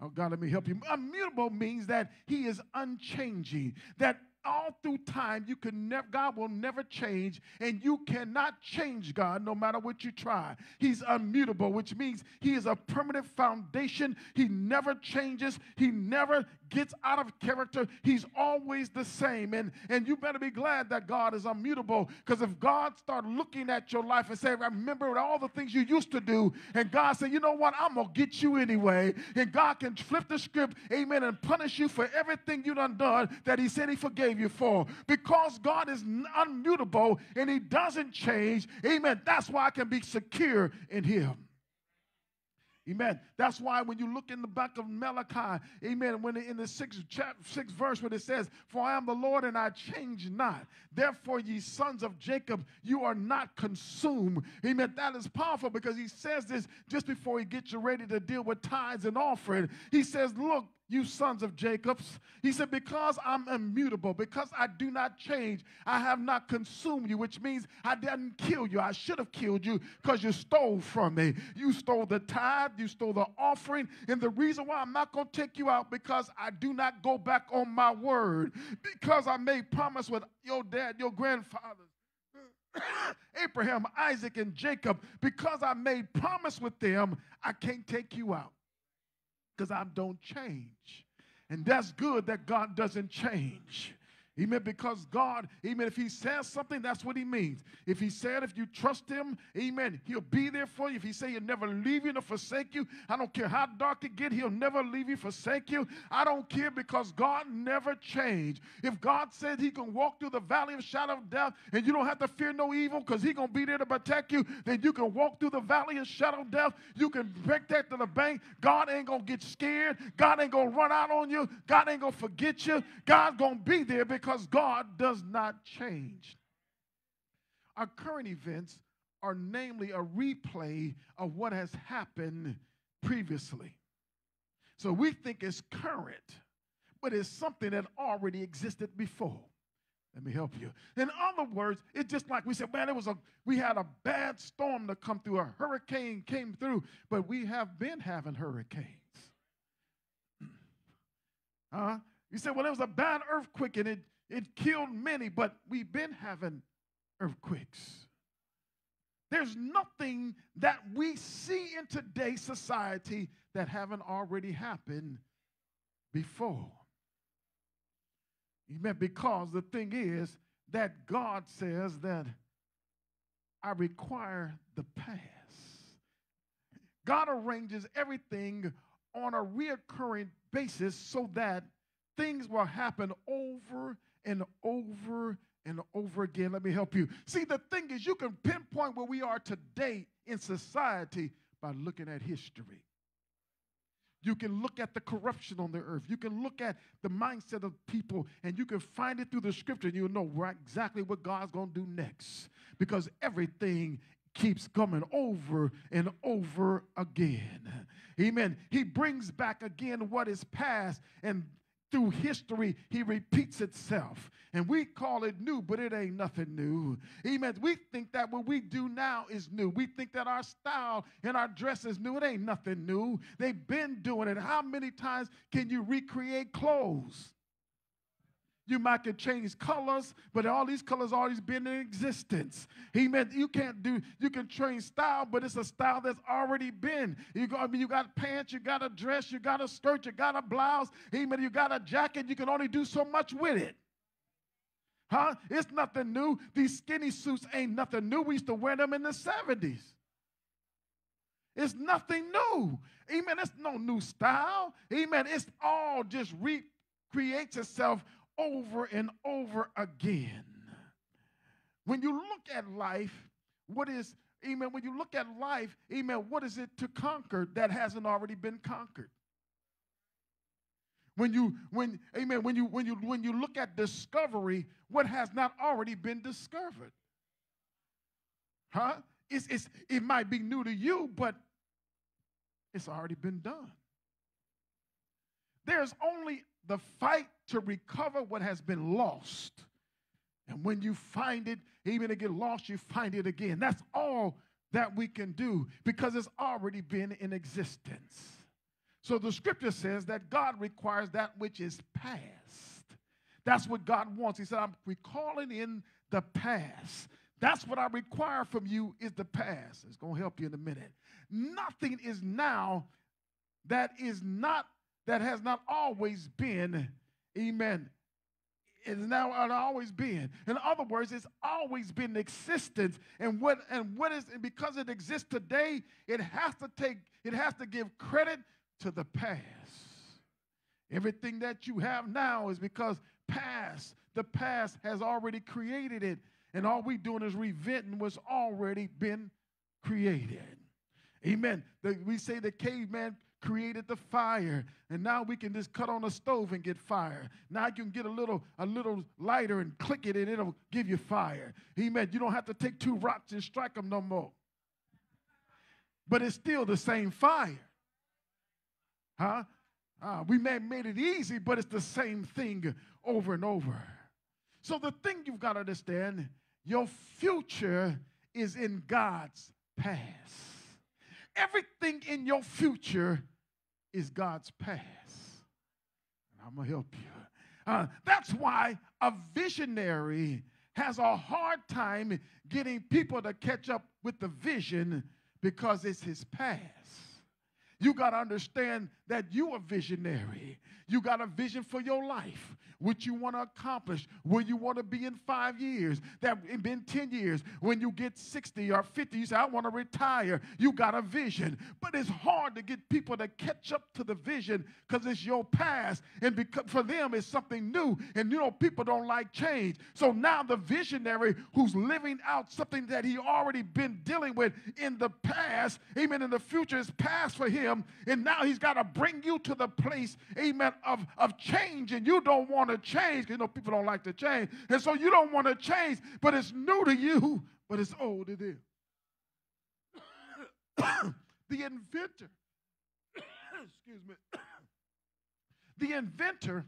Oh, God, let me help you. Immutable means that He is unchanging, that all through time you can never god will never change and you cannot change god no matter what you try he's immutable which means he is a permanent foundation he never changes he never gets out of character. He's always the same. And, and you better be glad that God is immutable because if God start looking at your life and say, remember all the things you used to do, and God said, you know what, I'm going to get you anyway. And God can flip the script, amen, and punish you for everything you done done that he said he forgave you for. Because God is unmutable and he doesn't change, amen, that's why I can be secure in him. Amen. That's why when you look in the back of Malachi, amen, when in the sixth, chapter, sixth verse, when it says, For I am the Lord and I change not. Therefore, ye sons of Jacob, you are not consumed. Amen. That is powerful because he says this just before he gets you ready to deal with tithes and offering. He says, Look, you sons of Jacob's. He said, Because I'm immutable, because I do not change, I have not consumed you, which means I didn't kill you. I should have killed you because you stole from me. You stole the tithe, you stole the offering. And the reason why I'm not going to take you out because I do not go back on my word, because I made promise with your dad, your grandfathers. Abraham, Isaac, and Jacob, because I made promise with them, I can't take you out because I don't change. And that's good that God doesn't change. Amen. Because God, amen, if He says something, that's what He means. If He said, if you trust Him, amen, He'll be there for you. If He say He'll never leave you nor forsake you, I don't care how dark it get, He'll never leave you, forsake you. I don't care because God never changed. If God said He can walk through the valley of shadow of death and you don't have to fear no evil because He gonna be there to protect you, then you can walk through the valley of shadow of death. You can break that to the bank. God ain't gonna get scared. God ain't gonna run out on you. God ain't gonna forget you. God's gonna be there because because God does not change. Our current events are namely a replay of what has happened previously. So we think it's current, but it's something that already existed before. Let me help you. In other words, it's just like we said, man, it was a we had a bad storm to come through, a hurricane came through, but we have been having hurricanes. Huh? You said, well, it was a bad earthquake and it it killed many, but we've been having earthquakes. There's nothing that we see in today's society that haven't already happened before. Amen. Because the thing is that God says that I require the past. God arranges everything on a reoccurring basis so that things will happen over and over and over again. Let me help you. See, the thing is, you can pinpoint where we are today in society by looking at history. You can look at the corruption on the earth. You can look at the mindset of people, and you can find it through the scripture, and you'll know right exactly what God's going to do next. Because everything keeps coming over and over again. Amen. He brings back again what is past and through history, he repeats itself. And we call it new, but it ain't nothing new. Amen. We think that what we do now is new. We think that our style and our dress is new. It ain't nothing new. They've been doing it. How many times can you recreate clothes? You might can change colors, but all these colors always been in existence. He meant you can't do, you can change style, but it's a style that's already been. You got, I mean, you got pants, you got a dress, you got a skirt, you got a blouse, he meant you got a jacket, you can only do so much with it. Huh? It's nothing new. These skinny suits ain't nothing new. We used to wear them in the 70s. It's nothing new. Amen. It's no new style. Amen. It's all just recreates itself over and over again. When you look at life, what is, amen, when you look at life, amen, what is it to conquer that hasn't already been conquered? When you, when, amen, when you, when you, when you look at discovery, what has not already been discovered? Huh? It's, it's, it might be new to you, but it's already been done. There's only the fight to recover what has been lost And when you find it, even to get lost, you find it again. That's all that we can do because it's already been in existence. So the scripture says that God requires that which is past. That's what God wants. He said, I'm recalling in the past. That's what I require from you is the past. It's going to help you in a minute. Nothing is now that is not, that has not always been, amen, is now always been. In other words, it's always been existence. And what and what is and because it exists today, it has to take, it has to give credit to the past. Everything that you have now is because past, the past has already created it. And all we doing is reventing what's already been created. Amen. The, we say the caveman created the fire and now we can just cut on a stove and get fire. Now you can get a little a little lighter and click it and it'll give you fire. Amen. You don't have to take two rocks and strike them no more. But it's still the same fire. Huh? Uh, we may have made it easy but it's the same thing over and over. So the thing you've got to understand your future is in god's past Everything in your future is God's past. And I'm going to help you. Uh, that's why a visionary has a hard time getting people to catch up with the vision because it's his past. You got to understand that you are visionary. You got a vision for your life what you want to accomplish, where you want to be in five years, that in 10 years, when you get 60 or 50, you say, I want to retire. You got a vision. But it's hard to get people to catch up to the vision because it's your past. And because for them, it's something new. And you know, people don't like change. So now the visionary who's living out something that he already been dealing with in the past, amen, in the future is past for him. And now he's got to bring you to the place, amen, of, of change. And you don't want to change because you know people don't like to change. And so you don't want to change, but it's new to you, but it's old to them. the inventor, excuse me, the inventor,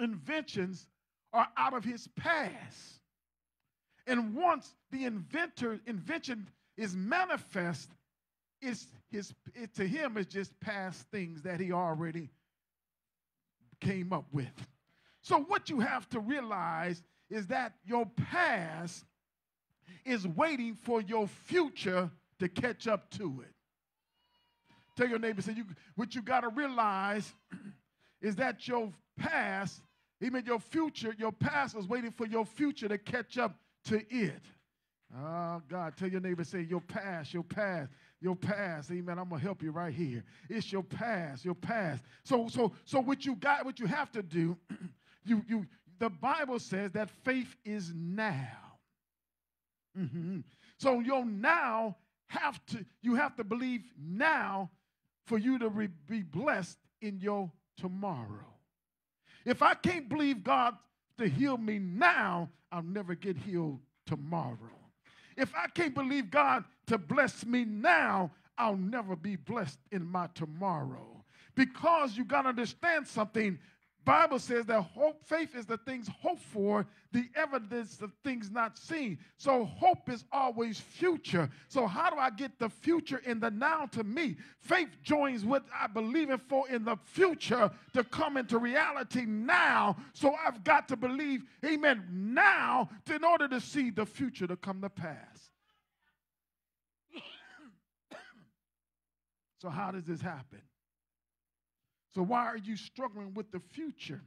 inventions are out of his past. And once the inventor invention is manifest, it's his it, to him is just past things that he already came up with. So, what you have to realize is that your past is waiting for your future to catch up to it. Tell your neighbor, say, you, what you got to realize is that your past, even your future, your past is waiting for your future to catch up to it. Oh, God, tell your neighbor, say, your past, your past your past. Amen. I'm gonna help you right here. It's your past, your past. So, so, so what you got, what you have to do, you, you, the Bible says that faith is now. Mm-hmm. So your now have to, you have to believe now for you to re- be blessed in your tomorrow. If I can't believe God to heal me now, I'll never get healed tomorrow. If I can't believe God to bless me now, I'll never be blessed in my tomorrow. Because you got to understand something. Bible says that hope, faith is the things hoped for, the evidence of things not seen. So hope is always future. So how do I get the future in the now to me? Faith joins what I believe in for in the future to come into reality now. So I've got to believe, amen, now to, in order to see the future to come to pass. So, how does this happen? So, why are you struggling with the future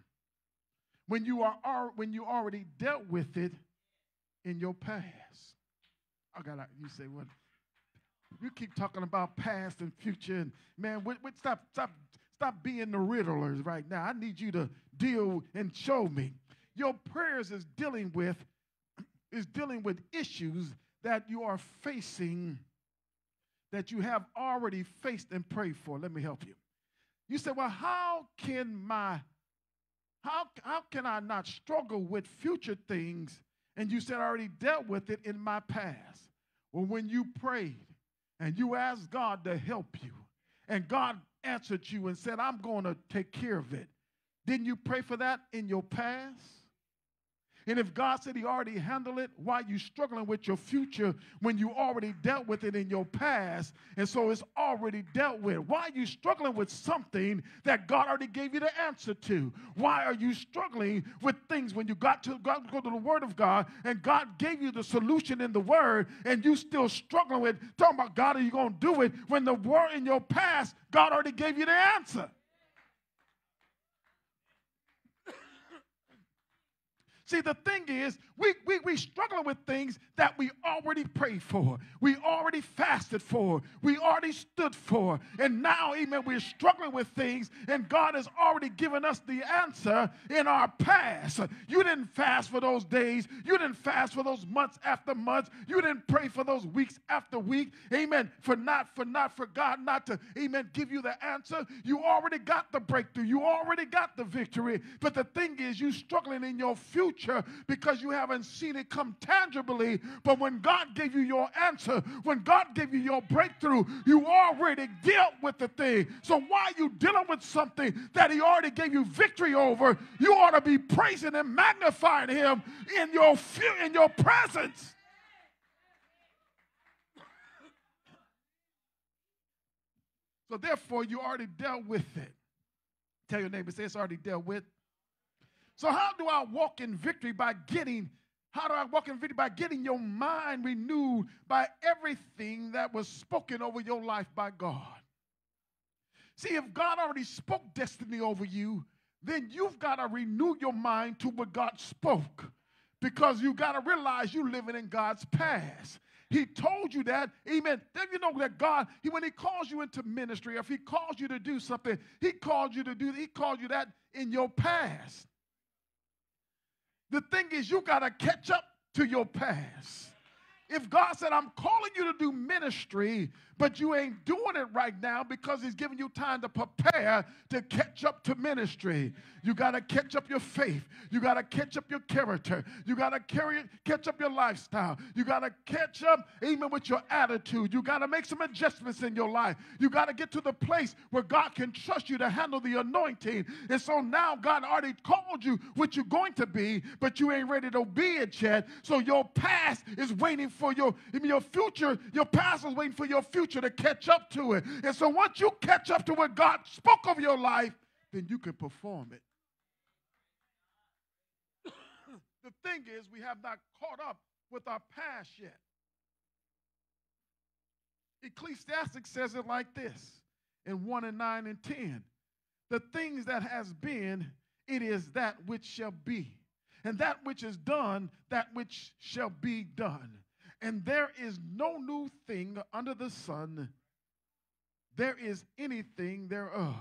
when you are when you already dealt with it in your past? I got you say what? You keep talking about past and future, and man, stop, stop, stop being the riddlers right now. I need you to deal and show me. Your prayers is dealing with is dealing with issues that you are facing that you have already faced and prayed for. Let me help you. You say, well, how can my, how, how can I not struggle with future things? And you said I already dealt with it in my past. Well, when you prayed and you asked God to help you, and God answered you and said, I'm going to take care of it. Didn't you pray for that in your past? And if God said He already handled it, why are you struggling with your future when you already dealt with it in your past? And so it's already dealt with. Why are you struggling with something that God already gave you the answer to? Why are you struggling with things when you got to God, go to the Word of God and God gave you the solution in the Word and you still struggling with talking about God, are you going to do it when the Word in your past, God already gave you the answer? See, the thing is, we, we, we struggling with things that we already prayed for, we already fasted for, we already stood for. And now, amen, we're struggling with things, and God has already given us the answer in our past. You didn't fast for those days, you didn't fast for those months after months, you didn't pray for those weeks after week, amen, for not for not for God not to, amen, give you the answer. You already got the breakthrough, you already got the victory. But the thing is, you struggling in your future future because you haven't seen it come tangibly. But when God gave you your answer, when God gave you your breakthrough, you already dealt with the thing. So why are you dealing with something that He already gave you victory over? You ought to be praising and magnifying Him in your in your presence. So therefore, you already dealt with it. Tell your neighbor, say it's already dealt with. So, how do I walk in victory? By getting, how do I walk in victory? By getting your mind renewed by everything that was spoken over your life by God. See, if God already spoke destiny over you, then you've got to renew your mind to what God spoke because you got to realize you're living in God's past. He told you that, amen. Then you know that God, he, when He calls you into ministry, if He calls you to do something, He called you to do, He called you that in your past. The thing is, you got to catch up to your past. If God said, I'm calling you to do ministry, but you ain't doing it right now because He's giving you time to prepare to catch up to ministry. You got to catch up your faith. You got to catch up your character. You got to carry catch up your lifestyle. You got to catch up, even with your attitude. You got to make some adjustments in your life. You got to get to the place where God can trust you to handle the anointing. And so now God already called you what you're going to be, but you ain't ready to be it yet. So your past is waiting for your, your future. Your past is waiting for your future future to catch up to it. And so once you catch up to what God spoke of your life, then you can perform it. the thing is, we have not caught up with our past yet. Ecclesiastes says it like this in 1 and 9 and 10. The things that has been, it is that which shall be. And that which is done, that which shall be done and there is no new thing under the sun. There is anything thereof.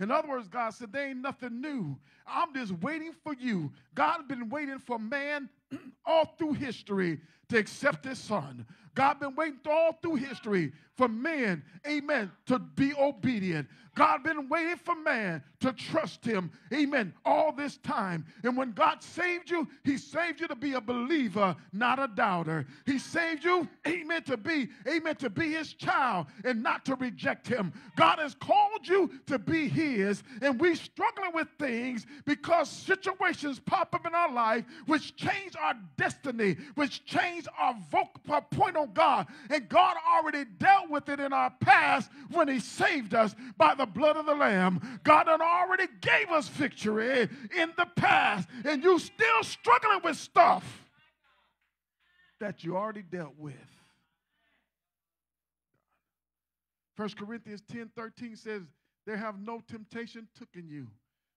In other words, God said, There ain't nothing new. I'm just waiting for you. God has been waiting for man all through history to accept his son. God been waiting all through history for man, amen, to be obedient. God been waiting for man to trust him, amen, all this time. And when God saved you, he saved you to be a believer, not a doubter. He saved you, amen, to be, amen, to be his child and not to reject him. God has called you to be his, and we struggling with things because situations pop up in our life which change our destiny, which change our, point on God. And God already dealt with it in our past when he saved us by the the blood of the Lamb. God had already gave us victory in the past, and you still struggling with stuff that you already dealt with. 1 Corinthians 10 13 says, There have no temptation taken you,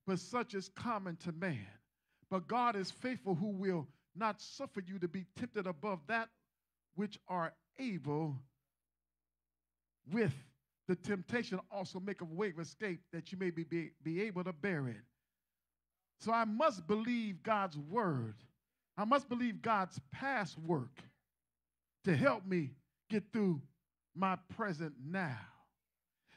but such is common to man. But God is faithful, who will not suffer you to be tempted above that which are able with the temptation also make a way of escape that you may be, be, be able to bear it. So I must believe God's word. I must believe God's past work to help me get through my present now.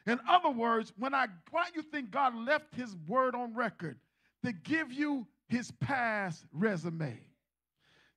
In other words, when I why you think God left his word on record to give you his past resume?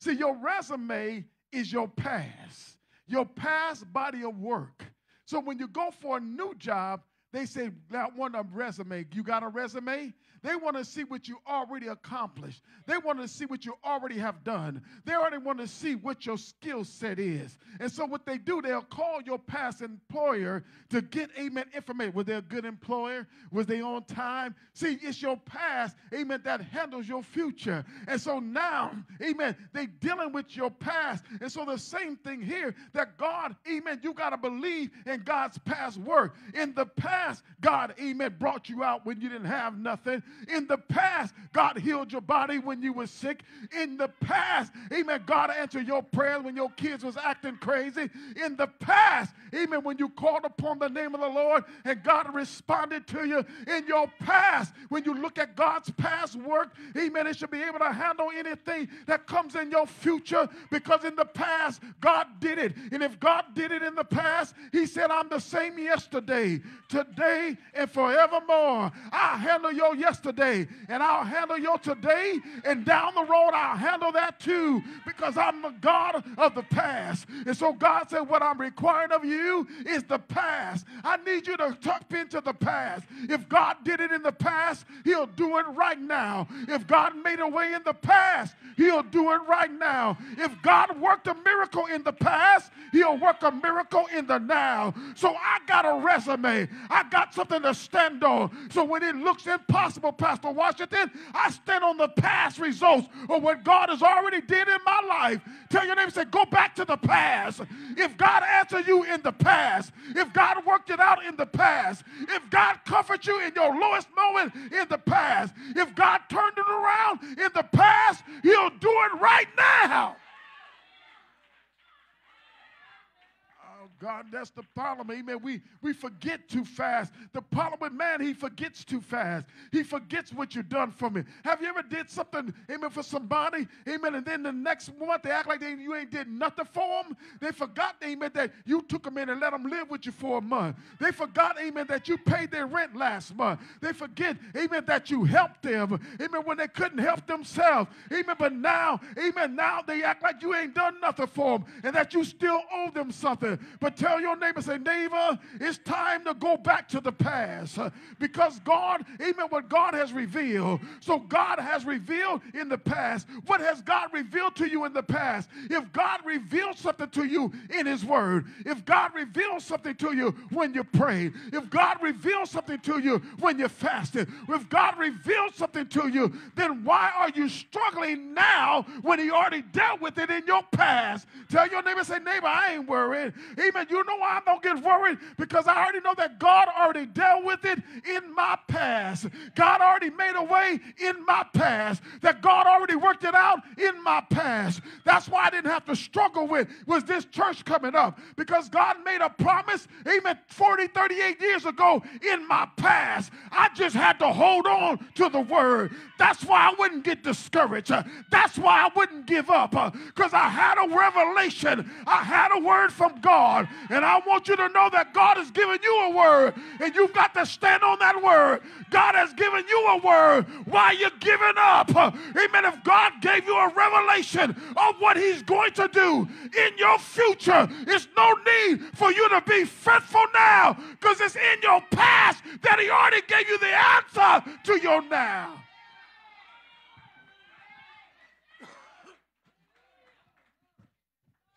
See, your resume is your past, your past body of work. So when you go for a new job, they say, that one a resume. You got a resume? They want to see what you already accomplished. They want to see what you already have done. They already want to see what your skill set is. And so what they do, they'll call your past employer to get, amen, information. Was they a good employer? Was they on time? See, it's your past, amen, that handles your future. And so now, amen, they dealing with your past. And so the same thing here, that God, amen, you got to believe in God's past work. In the past, God, amen, brought you out when you didn't have nothing. In the past, God healed your body when you were sick. In the past, amen, God answered your prayers when your kids was acting crazy. In the past, amen, when you called upon the name of the Lord and God responded to you. In your past, when you look at God's past work, amen, it should be able to handle anything that comes in your future because in the past, God did it. And if God did it in the past, He said, I'm the same yesterday, today, and forevermore. I handle your yesterday and I'll handle your today, and down the road, I'll handle that too, because I'm the God of the past. And so God said, What I'm requiring of you is the past. I need you to tap into the past. If God did it in the past, He'll do it right now. If God made a way in the past, He'll do it right now. If God worked a miracle in the past, He'll work a miracle in the now. So I got a resume, I got something to stand on. So when it looks impossible, Pastor Washington. I stand on the past results of what God has already did in my life. Tell your neighbor, say, go back to the past. If God answered you in the past, if God worked it out in the past, if God comforted you in your lowest moment in the past, if God turned it around in the past, He'll do it right now. God, that's the problem. Amen. We, we forget too fast. The problem with man, he forgets too fast. He forgets what you've done for me. Have you ever did something, amen, for somebody? Amen. And then the next month they act like they, you ain't did nothing for them. They forgot, amen, that you took them in and let them live with you for a month. They forgot, amen, that you paid their rent last month. They forget, amen, that you helped them. Amen. When they couldn't help themselves. Amen. But now, amen, now they act like you ain't done nothing for them and that you still owe them something. But tell your neighbor, say, neighbor, it's time to go back to the past because God, amen, what God has revealed. So God has revealed in the past. What has God revealed to you in the past? If God revealed something to you in His Word, if God revealed something to you when you prayed, if God revealed something to you when you fasted, if God revealed something to you, then why are you struggling now when He already dealt with it in your past? Tell your neighbor, say, neighbor, I ain't worried. Amen. You know why I don't get worried? Because I already know that God already dealt with it in my past. God already made a way in my past. That God already worked it out in my past. That's why I didn't have to struggle with was this church coming up. Because God made a promise, amen, 40, 38 years ago in my past. I just had to hold on to the word. That's why I wouldn't get discouraged. That's why I wouldn't give up. Because I had a revelation. I had a word from God. And I want you to know that God has given you a word, and you've got to stand on that word. God has given you a word. Why you giving up? Amen. If God gave you a revelation of what He's going to do in your future, it's no need for you to be fretful now because it's in your past that He already gave you the answer to your now.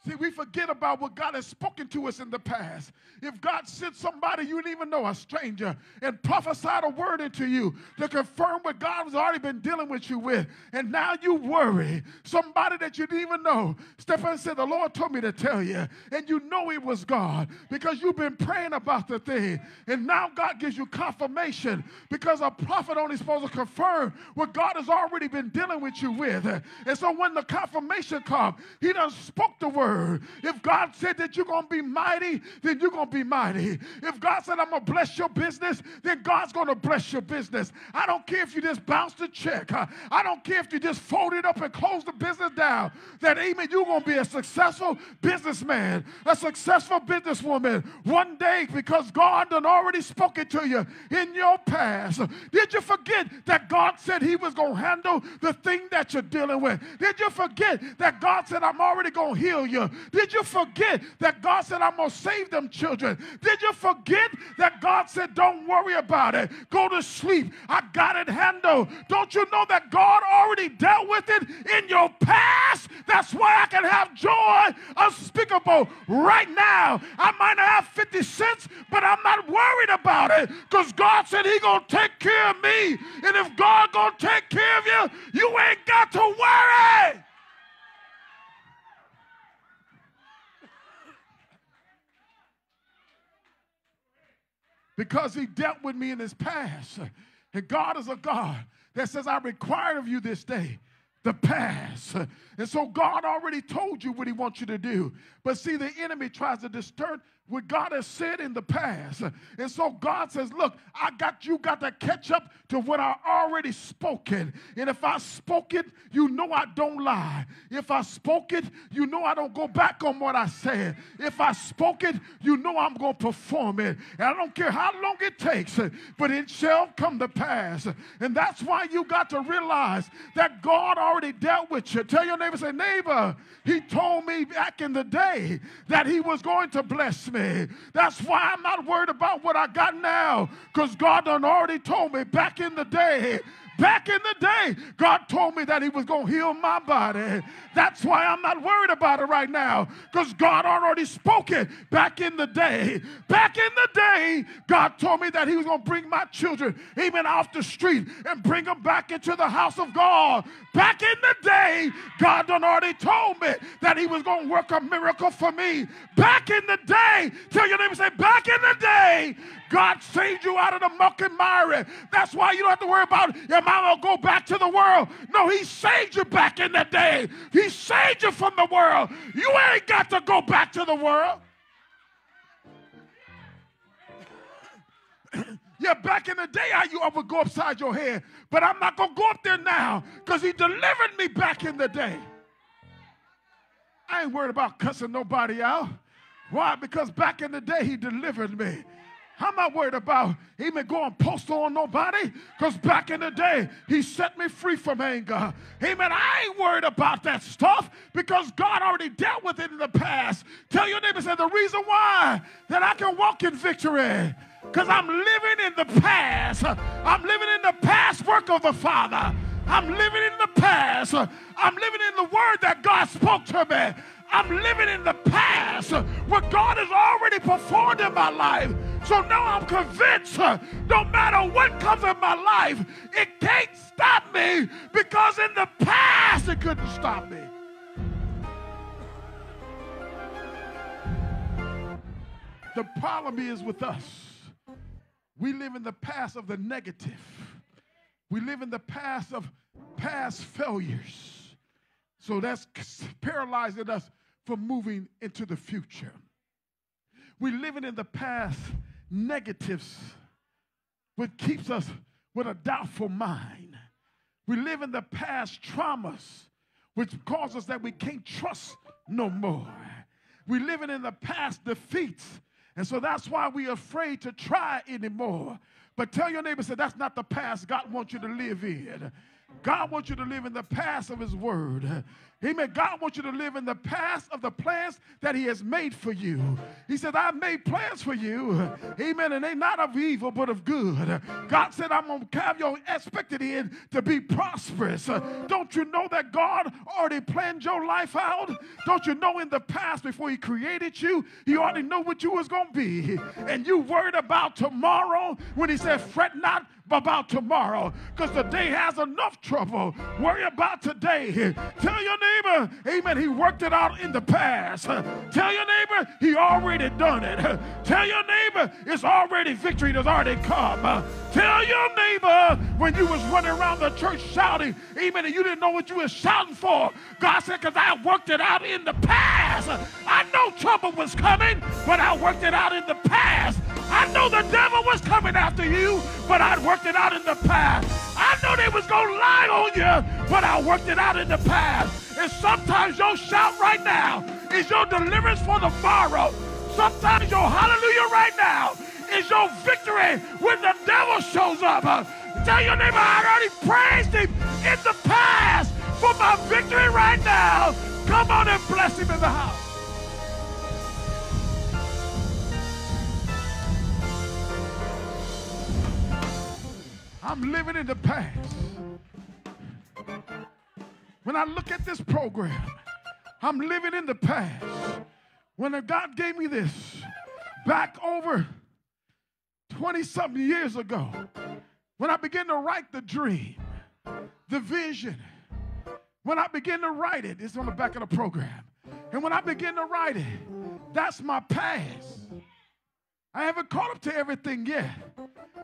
See, we forget about what God has spoken to us in the past. If God sent somebody you didn't even know, a stranger, and prophesied a word into you to confirm what God has already been dealing with you with, and now you worry, somebody that you didn't even know, step up and said, The Lord told me to tell you, and you know it was God because you've been praying about the thing, and now God gives you confirmation because a prophet only supposed to confirm what God has already been dealing with you with. And so when the confirmation comes, He done spoke the word word. If God said that you're going to be mighty, then you're going to be mighty. If God said, I'm going to bless your business, then God's going to bless your business. I don't care if you just bounced a check. I don't care if you just folded up and closed the business down. That, amen, you're going to be a successful businessman, a successful businesswoman one day because God done already spoken to you in your past. Did you forget that God said he was going to handle the thing that you're dealing with? Did you forget that God said, I'm already going to heal you? Did you forget that God said, I'm going to save them children? Did you forget that God said, don't worry about it? Go to sleep. I got it handled. Don't you know that God already dealt with it in your past? That's why I can have joy unspeakable right now. I might not have 50 cents, but I'm not worried about it because God said He gonna take care of me. And if God gonna take care of you, you ain't got to worry. Because he dealt with me in his past. And God is a God that says, I require of you this day the past. And so God already told you what he wants you to do. But see, the enemy tries to disturb what God has said in the past. And so God says, Look, I got you got to catch up to what I already spoken. And if I spoke it, you know I don't lie. If I spoke it, you know I don't go back on what I said. If I spoke it, you know I'm going to perform it. And I don't care how long it takes, but it shall come to pass. And that's why you got to realize that God already dealt with you. Tell your neighbor, say, neighbor, he told me back in the day that he was going to bless me. That's why I'm not worried about what I got now because God done already told me back in the day Back in the day, God told me that He was going to heal my body. That's why I'm not worried about it right now because God already spoke it back in the day. Back in the day, God told me that He was going to bring my children even off the street and bring them back into the house of God. Back in the day, God done already told me that He was going to work a miracle for me. Back in the day, tell your neighbor, say, back in the day, God saved you out of the muck and mire. That's why you don't have to worry about your mama go back to the world. No, he saved you back in the day. He saved you from the world. You ain't got to go back to the world. yeah, back in the day, I you would go upside your head, but I'm not gonna go up there now because he delivered me back in the day. I ain't worried about cussing nobody out. Why? Because back in the day, he delivered me. I'm not worried about even going postal on nobody because back in the day, he set me free from anger. Amen. I ain't worried about that stuff because God already dealt with it in the past. Tell your neighbor, say the reason why that I can walk in victory because I'm living in the past. I'm living in the past work of the Father. I'm living in the past. I'm living in the word that God spoke to me. I'm living in the past. What God has already performed in my life. So now I'm convinced no matter what comes in my life, it can't stop me because in the past it couldn't stop me. The problem is with us. We live in the past of the negative. We live in the past of past failures. So that's paralyzing us from moving into the future. We're living in the past negatives, what keeps us with a doubtful mind. We live in the past traumas, which causes us that we can't trust no more. We're living in the past defeats, and so that's why we're afraid to try anymore. But tell your neighbor, say that's not the past God wants you to live in. God wants you to live in the past of His Word. Amen. God wants you to live in the past of the plans that He has made for you. He said, I've made plans for you. Amen. And they not of evil, but of good. God said, I'm going to have your expected end to be prosperous. Don't you know that God already planned your life out? Don't you know in the past before He created you, He already know what you was going to be. And you worried about tomorrow when He said, fret not about tomorrow because the day has enough trouble. Worry about today. Tell your neighbor, amen, he worked it out in the past. Tell your neighbor, he already done it. Tell your neighbor, it's already victory that's already come. Tell your neighbor when you was running around the church shouting, amen, and you didn't know what you was shouting for. God said, because I worked it out in the past. I know trouble was coming, but I worked it out in the past. I know the devil was coming after you, but I worked it out in the past. I know they was going to lie on you, but I worked it out in the past. And sometimes your shout right now is your deliverance for the morrow. Sometimes your hallelujah right now is your victory when the devil shows up. Tell your neighbor, I already praised him in the past for my victory right now. Come on and bless him in the house. I'm living in the past. When I look at this program, I'm living in the past. When God gave me this back over 20 something years ago, when I began to write the dream, the vision, when I began to write it, it's on the back of the program. And when I begin to write it, that's my past. I haven't caught up to everything yet,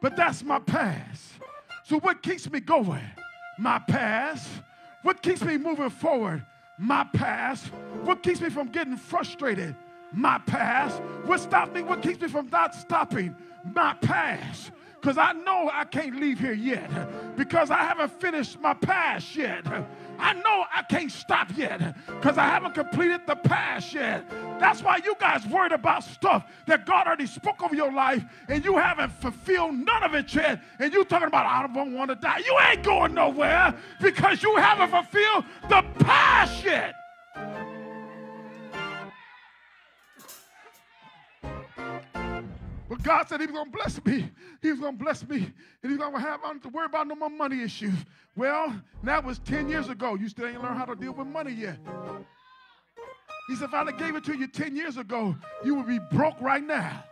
but that's my past. So, what keeps me going? My past. What keeps me moving forward? My past. What keeps me from getting frustrated? My past. What stops me? What keeps me from not stopping? My past because I know I can't leave here yet because I haven't finished my past yet. I know I can't stop yet because I haven't completed the past yet. That's why you guys worried about stuff that God already spoke over your life and you haven't fulfilled none of it yet. And you talking about I don't want to die. You ain't going nowhere because you haven't fulfilled the past yet. But God said He was going to bless me. He was going to bless me. And He's going to have, I don't have to worry about no more money issues. Well, that was 10 years ago. You still ain't learned how to deal with money yet. He said, if I gave it to you 10 years ago, you would be broke right now.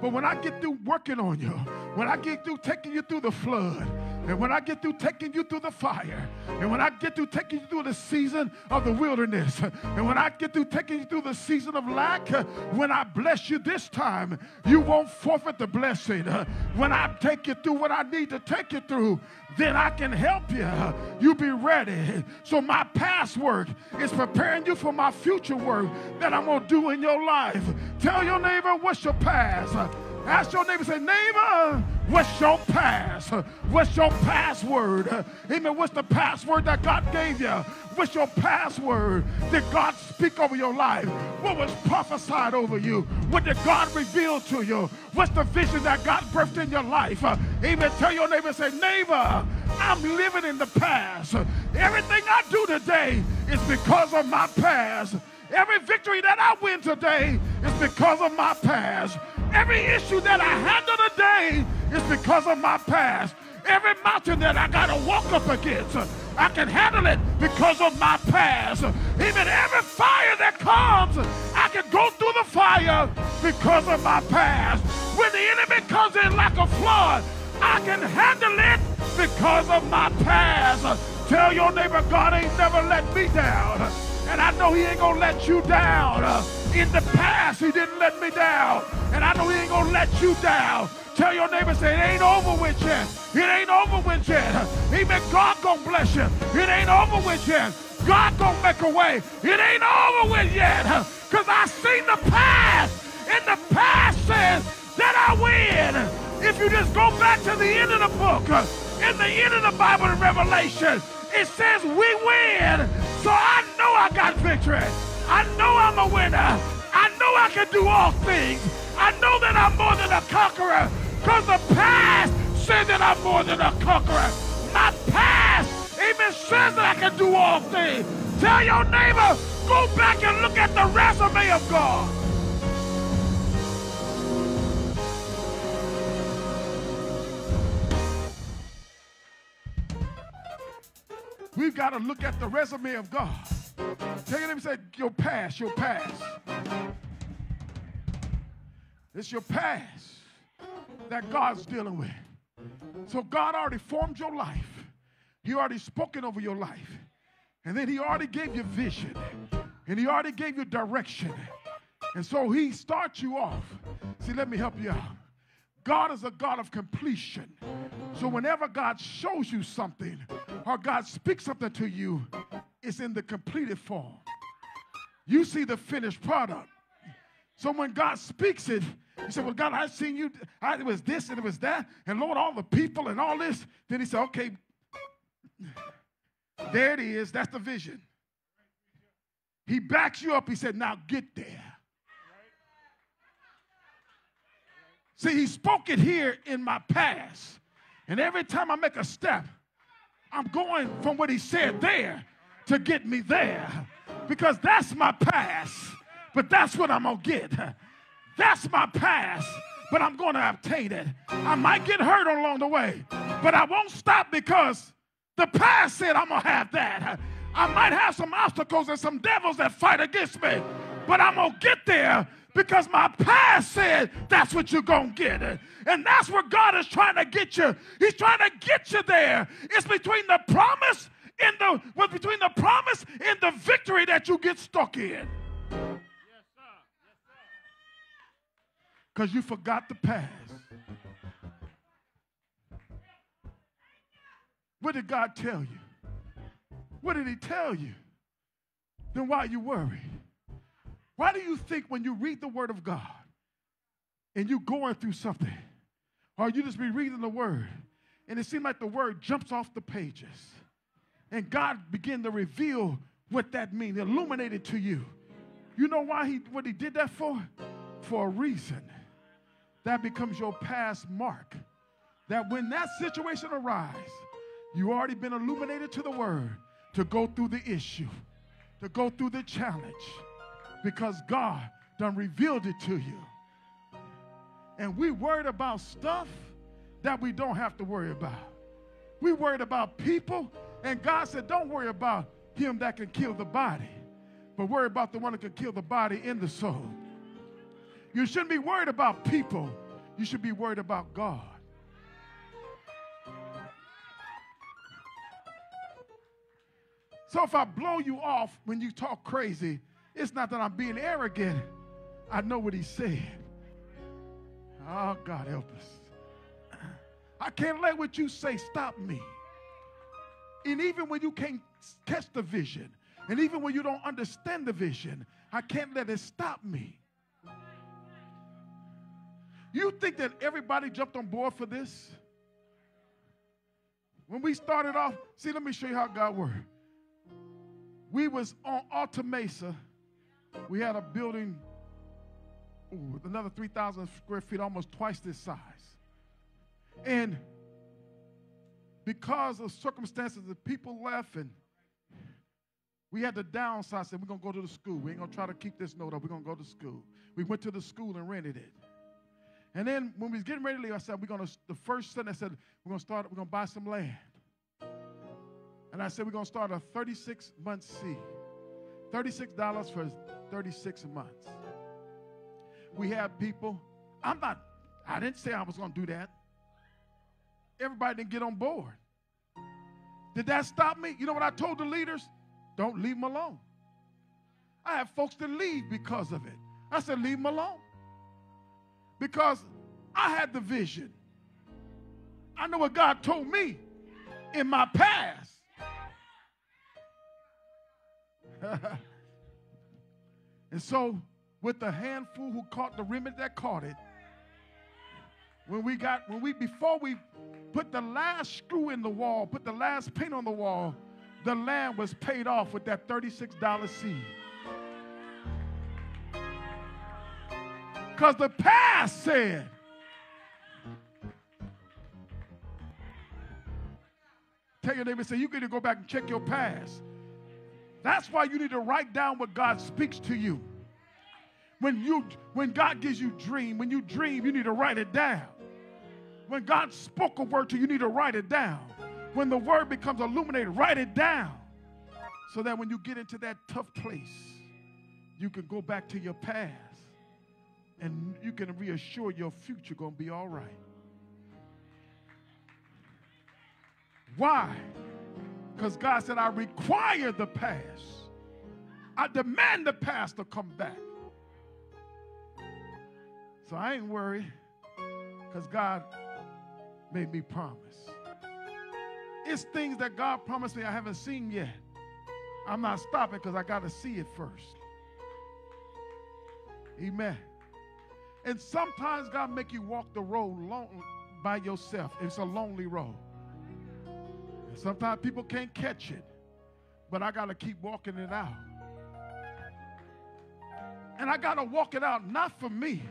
But when I get through working on you, when I get through taking you through the flood, and when I get through taking you through the fire, and when I get through taking you through the season of the wilderness, and when I get through taking you through the season of lack, when I bless you this time, you won't forfeit the blessing. When I take you through what I need to take you through, then I can help you. You be ready. So my past work is preparing you for my future work that I'm going to do in your life. Tell your neighbor what's your past. Ask your neighbor, say, neighbor, what's your past? What's your password? Amen. What's the password that God gave you? What's your password? Did God speak over your life? What was prophesied over you? What did God reveal to you? What's the vision that God birthed in your life? Amen. Tell your neighbor, say, neighbor, I'm living in the past. Everything I do today is because of my past. Every victory that I win today is because of my past. Every issue that I handle today is because of my past. Every mountain that I got to walk up against, I can handle it because of my past. Even every fire that comes, I can go through the fire because of my past. When the enemy comes in like a flood, I can handle it because of my past. Tell your neighbor, God ain't never let me down. And I know he ain't gonna let you down. Uh, in the past, he didn't let me down. And I know he ain't gonna let you down. Tell your neighbor, say, it ain't over with yet. It ain't over with yet. Amen. God gonna bless you. It ain't over with yet. God gonna make a way. It ain't over with yet. Because I seen the past. And the past says that I win. If you just go back to the end of the book, uh, in the end of the Bible in Revelation, it says we win. So I know I got victory. I know I'm a winner. I know I can do all things. I know that I'm more than a conqueror because the past says that I'm more than a conqueror. My past, even says that I can do all things. Tell your neighbor, go back and look at the resume of God. We've got to look at the resume of God. Tell your neighbor, say, your past, your past. It's your past that God's dealing with. So God already formed your life. He already spoken over your life. And then he already gave you vision. And he already gave you direction. And so he starts you off. See, let me help you out. God is a God of completion. So whenever God shows you something or God speaks something to you, it's in the completed form. You see the finished product. So when God speaks it, you say, Well, God, I've seen you. I, it was this and it was that. And Lord, all the people and all this. Then he said, Okay, there it is. That's the vision. He backs you up. He said, Now get there. See, he spoke it here in my past. And every time I make a step, I'm going from what he said there to get me there. Because that's my past. But that's what I'm going to get. That's my past. But I'm going to obtain it. I might get hurt along the way. But I won't stop because the past said I'm going to have that. I might have some obstacles and some devils that fight against me, but I'm going to get there because my past said that's what you're going to get. And that's where God is trying to get you. He's trying to get you there. It's between the promise and the well, between the promise and the victory that you get stuck in. Because you forgot the past. What did God tell you? What did He tell you? Then why are you worried? Why do you think when you read the Word of God and you're going through something, or you just be reading the Word, and it seems like the Word jumps off the pages, and God begin to reveal what that means, illuminate it to you. You know why He what He did that for? For a reason. That becomes your past mark. That when that situation arises, you already been illuminated to the Word to go through the issue, to go through the challenge because God done revealed it to you. And we worried about stuff that we don't have to worry about. We worried about people, and God said, Don't worry about him that can kill the body, but worry about the one that can kill the body in the soul. You shouldn't be worried about people, you should be worried about God. So if I blow you off when you talk crazy, it's not that I'm being arrogant. I know what he said. Oh, God, help us. I can't let what you say stop me. And even when you can't catch the vision, and even when you don't understand the vision, I can't let it stop me. You think that everybody jumped on board for this? When we started off, see, let me show you how God worked. We was on Alta Mesa we had a building with another 3,000 square feet, almost twice this size. And because of circumstances, the people left and we had to downsize. Said, we're going to go to the school. We ain't going to try to keep this note up. We're going to go to school. We went to the school and rented it. And then when we was getting ready to leave, I said, we're going to, the first Sunday, I said, we're going to start, we're going to buy some land. And I said, we're going to start a 36 month seed. $36 for 36 months. We have people, I'm not, I didn't say I was going to do that. Everybody didn't get on board. Did that stop me? You know what I told the leaders? Don't leave them alone. I have folks that leave because of it. I said, leave them alone. Because I had the vision. I know what God told me in my past. and so, with the handful who caught the remnant that caught it, when we got, when we, before we put the last screw in the wall, put the last paint on the wall, the land was paid off with that $36 seed. Because the past said, Tell your neighbor, say, you need to go back and check your past. That's why you need to write down what God speaks to you. When you when God gives you dream, when you dream, you need to write it down. When God spoke a word to you, you need to write it down. When the word becomes illuminated, write it down. So that when you get into that tough place, you can go back to your past and you can reassure your future going to be all right. Why? Because God said, I require the past. I demand the past to come back. So I ain't worried because God made me promise. It's things that God promised me I haven't seen yet. I'm not stopping because I got to see it first. Amen. And sometimes God make you walk the road long, by yourself. It's a lonely road. Sometimes people can't catch it, but I got to keep walking it out. And I got to walk it out not for me,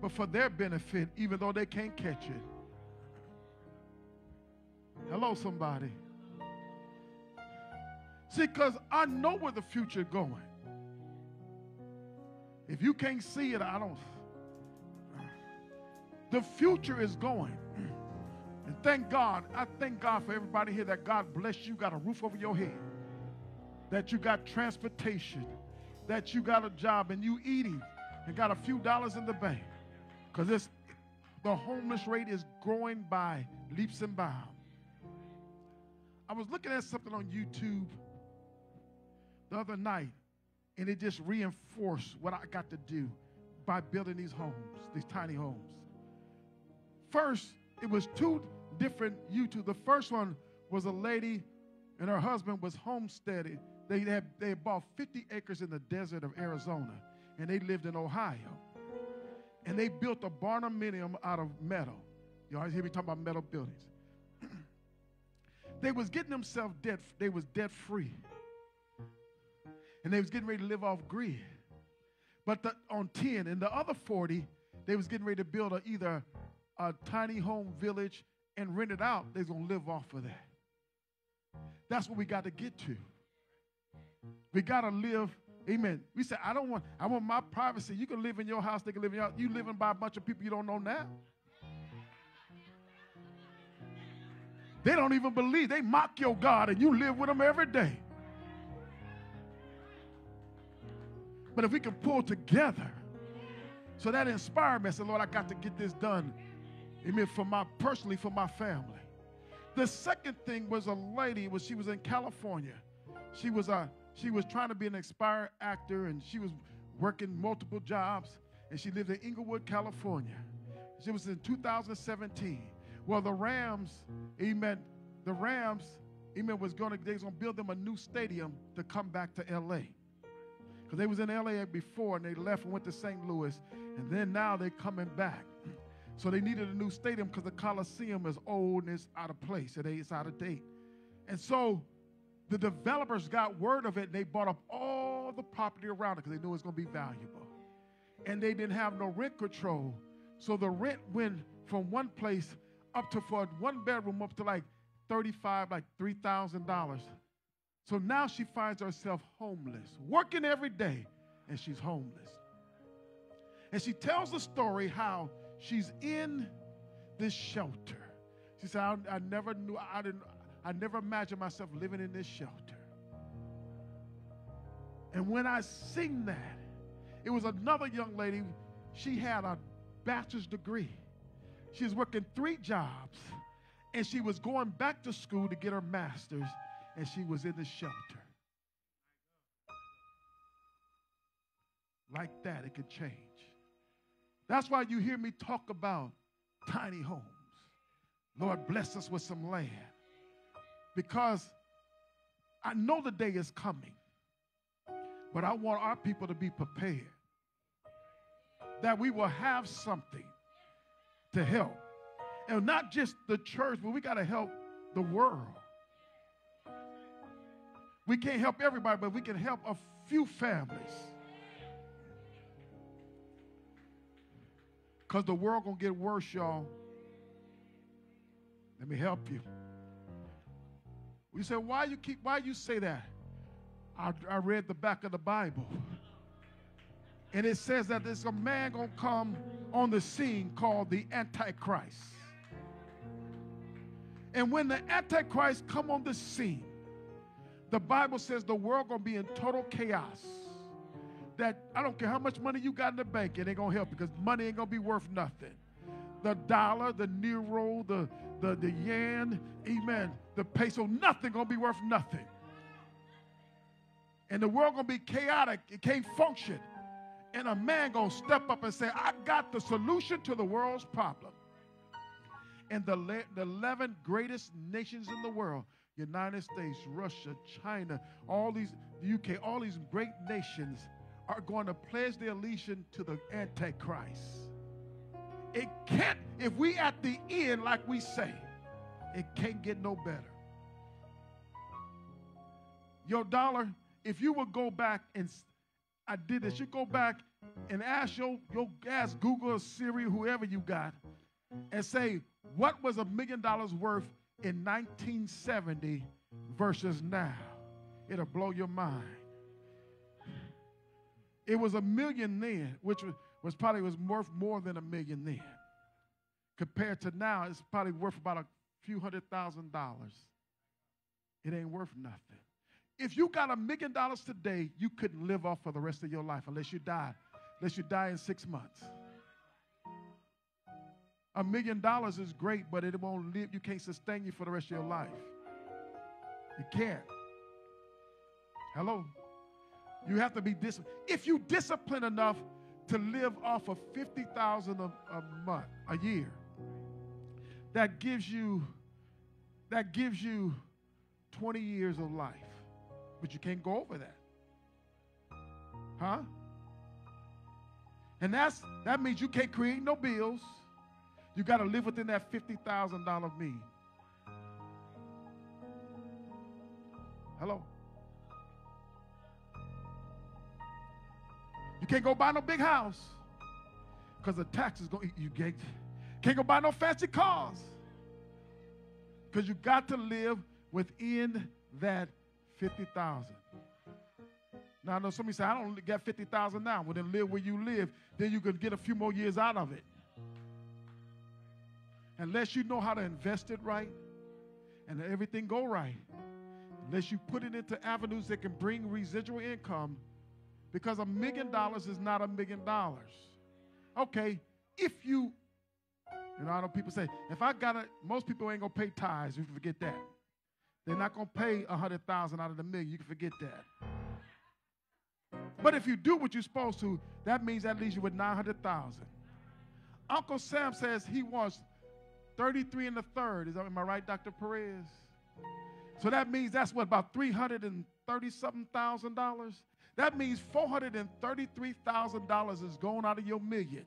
but for their benefit, even though they can't catch it. Hello, somebody. See, because I know where the future is going. If you can't see it, I don't. The future is going. And thank God. I thank God for everybody here that God bless you, got a roof over your head, that you got transportation, that you got a job and you eating and got a few dollars in the bank. Because it's the homeless rate is growing by leaps and bounds. I was looking at something on YouTube the other night, and it just reinforced what I got to do by building these homes, these tiny homes. First, it was two different YouTube. The first one was a lady and her husband was homesteaded. They had they had bought 50 acres in the desert of Arizona, and they lived in Ohio. And they built a barndominium out of metal. You always hear me talking about metal buildings. they was getting themselves debt, they was debt free. And they was getting ready to live off grid. But the, on 10, and the other 40, they was getting ready to build a, either a tiny home village and rent it out. They're going to live off of that. That's what we got to get to. We got to live Amen. We say, I don't want, I want my privacy. You can live in your house, they can live in your house. You living by a bunch of people you don't know now. They don't even believe. They mock your God and you live with them every day. But if we can pull together, so that inspired me. I said, Lord, I got to get this done. Amen. For my personally, for my family. The second thing was a lady, was she was in California. She was a she was trying to be an aspiring actor and she was working multiple jobs and she lived in Inglewood, California. She was in 2017. Well, the Rams, amen, the Rams, amen, was going to, they was going to build them a new stadium to come back to LA. Because they was in LA before and they left and went to St. Louis. And then now they're coming back. So they needed a new stadium because the Coliseum is old and it's out of place. It's out of date. And so the developers got word of it and they bought up all the property around it because they knew it was going to be valuable. And they didn't have no rent control. So the rent went from one place up to for one bedroom up to like 35, like $3,000. So now she finds herself homeless, working every day, and she's homeless. And she tells the story how she's in this shelter. She said, I, I never knew, I didn't, I never imagined myself living in this shelter. And when I sing that, it was another young lady. She had a bachelor's degree. She was working three jobs, and she was going back to school to get her master's, and she was in the shelter. Like that, it could change. That's why you hear me talk about tiny homes. Lord, bless us with some land because I know the day is coming, but I want our people to be prepared that we will have something to help. And not just the church, but we got to help the world. We can't help everybody, but we can help a few families. Because the world gonna get worse, y'all. Let me help you. We say, why you keep why you say that? I, I read the back of the Bible. And it says that there's a man gonna come on the scene called the Antichrist. And when the Antichrist come on the scene, the Bible says the world gonna be in total chaos. That I don't care how much money you got in the bank, it ain't gonna help because money ain't gonna be worth nothing. The dollar, the euro, the the, the yen, amen, the peso, nothing gonna be worth nothing. And the world gonna be chaotic, it can't function. And a man gonna step up and say, I got the solution to the world's problem. And the, the 11 greatest nations in the world, United States, Russia, China, all these, the UK, all these great nations are going to pledge their allegiance to the Antichrist. It can't, if we at the end, like we say, it can't get no better. Your dollar, if you would go back and I did this, you go back and ask your, your ask Google or Siri, whoever you got, and say, what was a million dollars worth in 1970 versus now? It'll blow your mind. It was a million then, which was probably was worth more than a million then. Compared to now, it's probably worth about a few hundred thousand dollars, it ain't worth nothing. If you got a million dollars today, you couldn't live off for the rest of your life unless you die, unless you die in six months. A million dollars is great, but it won't live, you can't sustain you for the rest of your life. You can't. Hello? You have to be disciplined. If you discipline enough to live off of 50,000 a, month, a year, that gives you that gives you 20 years of life. But you can't go over that. Huh? And that's that means you can't create no bills. You got to live within that $50,000 mean. Hello. You can't go buy no big house because the taxes go. You get, can't go buy no fancy cars because you got to live within that fifty thousand. Now I know somebody say I don't get fifty thousand now. Well, then live where you live. Then you could get a few more years out of it. Unless you know how to invest it right and everything go right, unless you put it into avenues that can bring residual income because a million dollars is not a million dollars. Okay, if you, you know, I know people say, if I got it, most people ain't gonna pay tithes. You can forget that. They're not gonna pay a hundred thousand out of the million. You can forget that. But if you do what you're supposed to, that means that leaves you with nine hundred thousand. Uncle Sam says he wants 33 and a third. Is that am I right, Dr. Perez? So that means that's what about 330 something thousand dollars. That means $433,000 is going out of your million,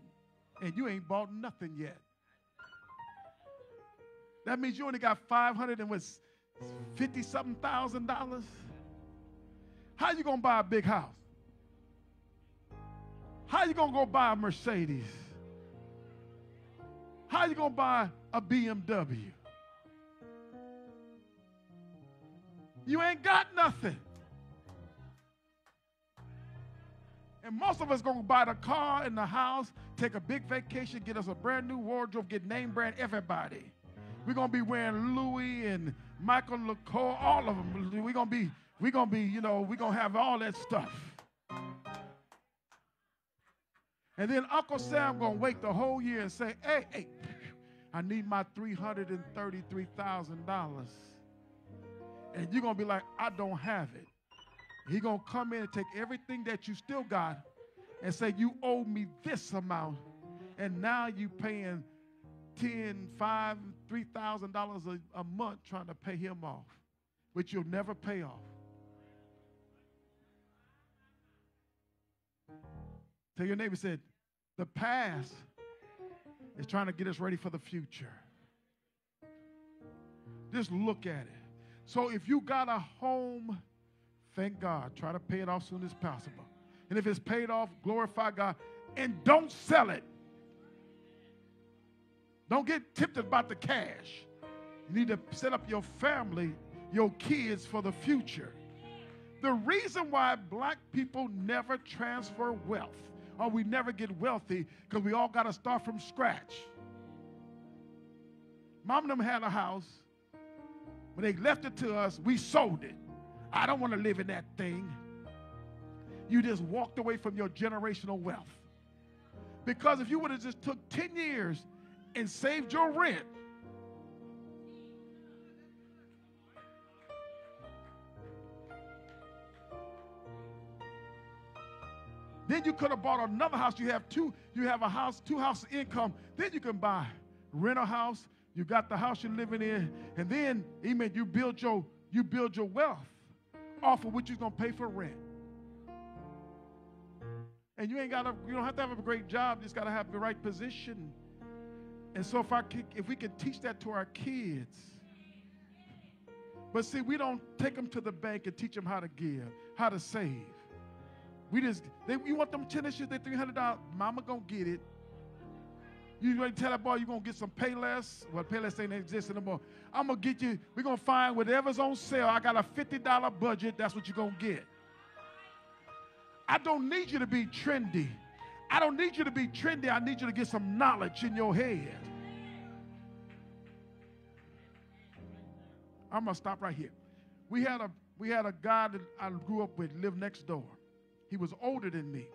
and you ain't bought nothing yet. That means you only got 500 and was 50 something thousand dollars. How you gonna buy a big house? How you gonna go buy a Mercedes? How you gonna buy a BMW? You ain't got nothing. And most of us gonna buy the car and the house, take a big vacation, get us a brand new wardrobe, get name brand everybody. We're gonna be wearing Louis and Michael LaCour, all of them. We're gonna be, we're gonna be, you know, we're gonna have all that stuff. And then Uncle Sam gonna wait the whole year and say, hey, hey, I need my $333,000. And you're gonna be like, I don't have it. He gonna come in and take everything that you still got and say, you owe me this amount. And now you paying 10, 5, $3,000 a month trying to pay him off, which you'll never pay off. Tell your neighbor, said, the past is trying to get us ready for the future. Just look at it. So if you got a home, thank God. Try to pay it off as soon as possible. And if it's paid off, glorify God. And don't sell it. Don't get tipped about the cash. You need to set up your family, your kids for the future. The reason why black people never transfer wealth or we never get wealthy because we all got to start from scratch. Mom and them had a house. When they left it to us, we sold it. I don't want to live in that thing. You just walked away from your generational wealth. Because if you would have just took 10 years and saved your rent, Then you could have bought another house. You have two, you have a house, two house income. Then you can buy, rent a house. You got the house you're living in, and then amen, you build your you build your wealth off of what you're gonna pay for rent. And you ain't gotta, you don't have to have a great job, you just gotta have the right position. And so if I if we can teach that to our kids. But see, we don't take them to the bank and teach them how to give, how to save. We just, they, you want them tennis shoes, they $300. Mama gonna get it. You ready to tell that boy you're gonna get some Payless? Well, Payless ain't exist anymore. I'm gonna get you, we're gonna find whatever's on sale. I got a $50 budget, that's what you're gonna get. I don't need you to be trendy. I don't need you to be trendy. I need you to get some knowledge in your head. I'm gonna stop right here. We had a we had a guy that I grew up with lived next door. He was older than me.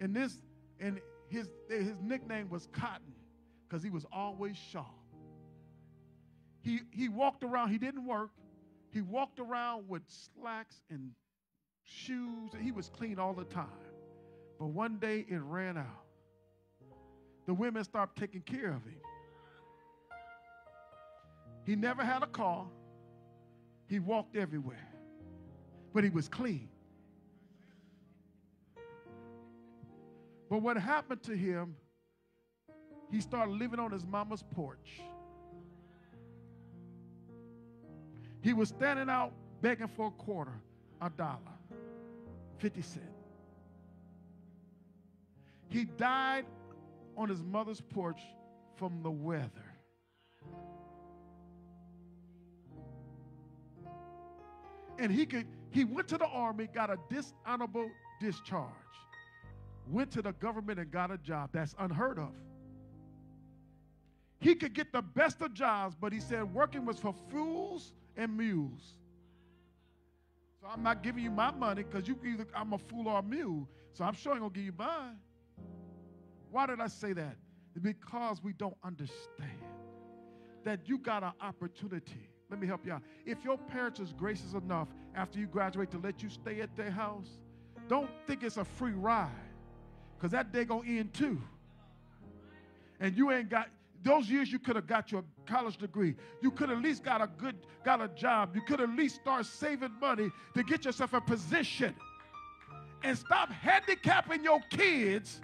And this and his his nickname was Cotton because he was always sharp. He he walked around, he didn't work. He walked around with slacks and shoes. And He was clean all the time. But one day it ran out. The women stopped taking care of him. He never had a car. He walked everywhere. But he was clean. But what happened to him, he started living on his mama's porch. He was standing out begging for a quarter, a dollar, 50 cents. He died on his mother's porch from the weather. And he could he went to the army, got a dishonorable discharge. Went to the government and got a job. That's unheard of. He could get the best of jobs, but he said working was for fools and mules. So I'm not giving you my money because you either I'm a fool or a mule. So I'm sure I'm gonna give you mine. Why did I say that? Because we don't understand that you got an opportunity. Let me help you out. If your parents is gracious enough after you graduate to let you stay at their house, don't think it's a free ride. Because that day gonna end too. And you ain't got those years you could have got your college degree. You could at least got a good, got a job. You could at least start saving money to get yourself a position. And stop handicapping your kids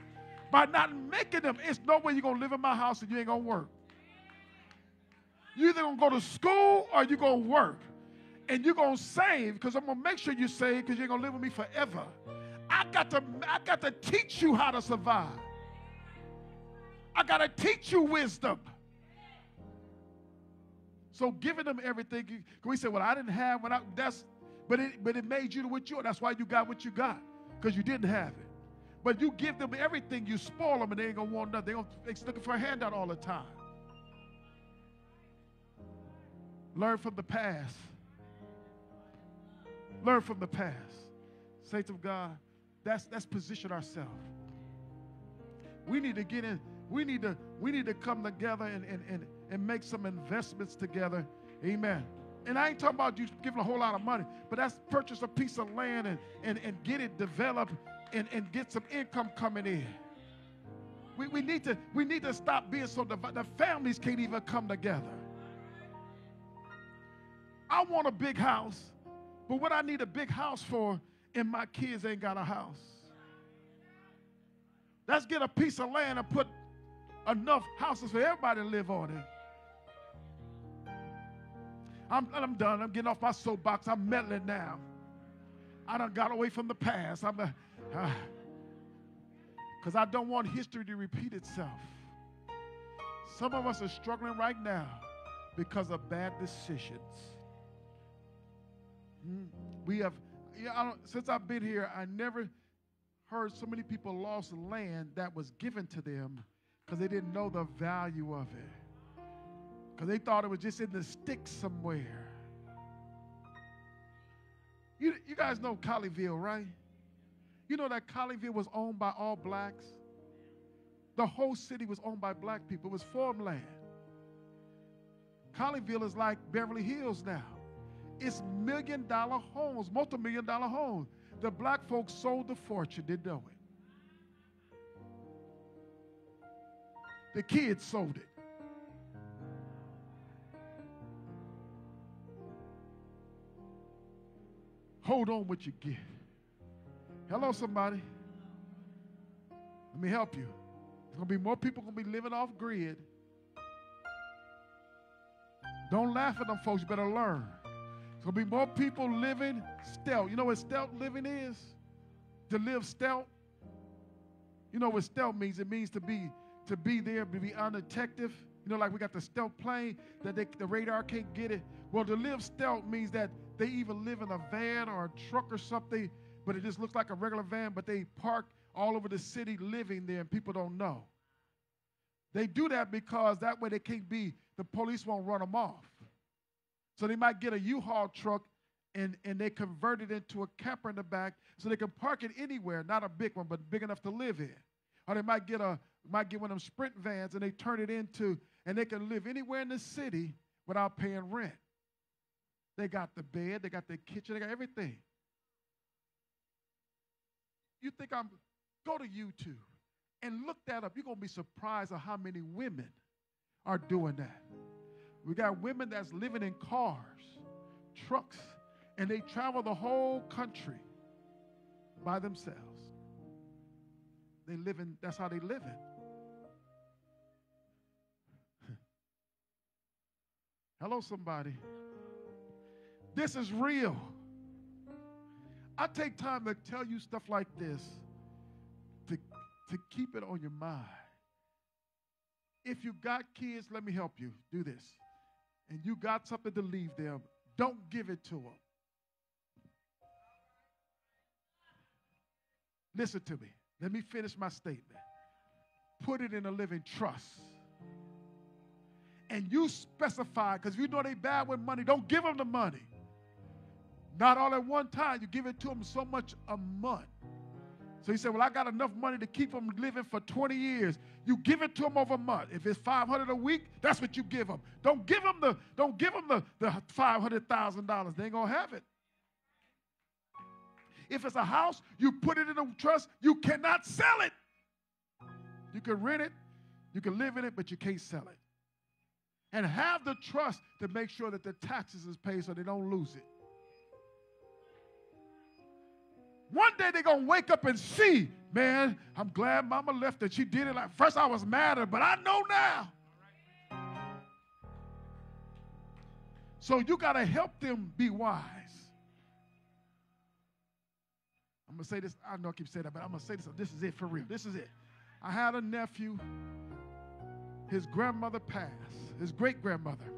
by not making them. It's no way you're gonna live in my house and you ain't gonna work. You either gonna go to school or you're gonna work. And you're gonna save, because I'm gonna make sure you save because you're gonna live with me forever. I got to I got to teach you how to survive. I got to teach you wisdom. So giving them everything, we say, well, I didn't have what I that's but it but it made you what you. That's why you got what you got, because you didn't have it. But you give them everything, you spoil them, and they ain't gonna want nothing. They gonna, they're looking for a handout all the time. Learn from the past. Learn from the past. Saints of God, that's let's position ourselves. We need to get in we need to we need to come together and, and, and, and make some investments together. Amen. And I ain't talking about you giving a whole lot of money, but that's purchase a piece of land and, and, and get it developed and, and get some income coming in. We, we, need to, we need to stop being so divided. The families can't even come together. I want a big house, but what I need a big house for, and my kids ain't got a house. Let's get a piece of land and put enough houses for everybody to live on it. I'm, I'm done. I'm getting off my soapbox. I'm meddling now. I done got away from the past. I'm because uh, I don't want history to repeat itself. Some of us are struggling right now because of bad decisions. Hmm. We have, yeah, since I've been here, I never heard so many people lost land that was given to them because they didn't know the value of it. Because they thought it was just in the sticks somewhere. You, you guys know Colleyville, right? You know that Colleyville was owned by all blacks? The whole city was owned by black people. It was farmland. Colleyville is like Beverly Hills now. It's million dollar homes, multi million dollar homes. The black folks sold the fortune, didn't know it. The kids sold it. Hold on what you get. Hello, somebody. Let me help you. There's to be more people to be living off grid. Don't laugh at them folks. You better learn. To be more people living stealth. You know what stealth living is? To live stealth. You know what stealth means? It means to be to be there, to be undetected. You know, like we got the stealth plane that they, the radar can't get it. Well, to live stealth means that they even live in a van or a truck or something, but it just looks like a regular van, but they park all over the city living there and people don't know. They do that because that way they can't be, the police won't run them off. So they might get a U-Haul truck and, and they convert it into a camper in the back so they can park it anywhere, not a big one, but big enough to live in. Or they might get a might get one of them sprint vans and they turn it into and they can live anywhere in the city without paying rent. They got the bed, they got the kitchen, they got everything. You think I'm go to YouTube and look that up. You're gonna be surprised at how many women are doing that. We got women that's living in cars, trucks, and they travel the whole country by themselves. They live in, that's how they live in. Hello, somebody. This is real. I take time to tell you stuff like this to, to keep it on your mind. If you got kids, let me help you. Do this. And you got something to leave them, don't give it to them. Listen to me. Let me finish my statement. Put it in a living trust. And you specify, because you know they bad with money, don't give them the money. Not all at one time. You give it to them so much a month. So he said, Well, I got enough money to keep them living for 20 years. You give it to them over a month. If it's 500 a week, that's what you give them. Don't give them the, don't give them the, the $500,000. They ain't gonna have it. If it's a house, you put it in a trust, you cannot sell it. You can rent it, you can live in it, but you can't sell it. And have the trust to make sure that the taxes is paid so they don't lose it. One day they're going to wake up and see, man, I'm glad mama left and she did it. Like first I was mad at but I know now. So you got to help them be wise. I'm going to say this. I know I keep saying that, but I'm going to say this. This is it for real. This is it. I had a nephew. His grandmother passed, his great grandmother.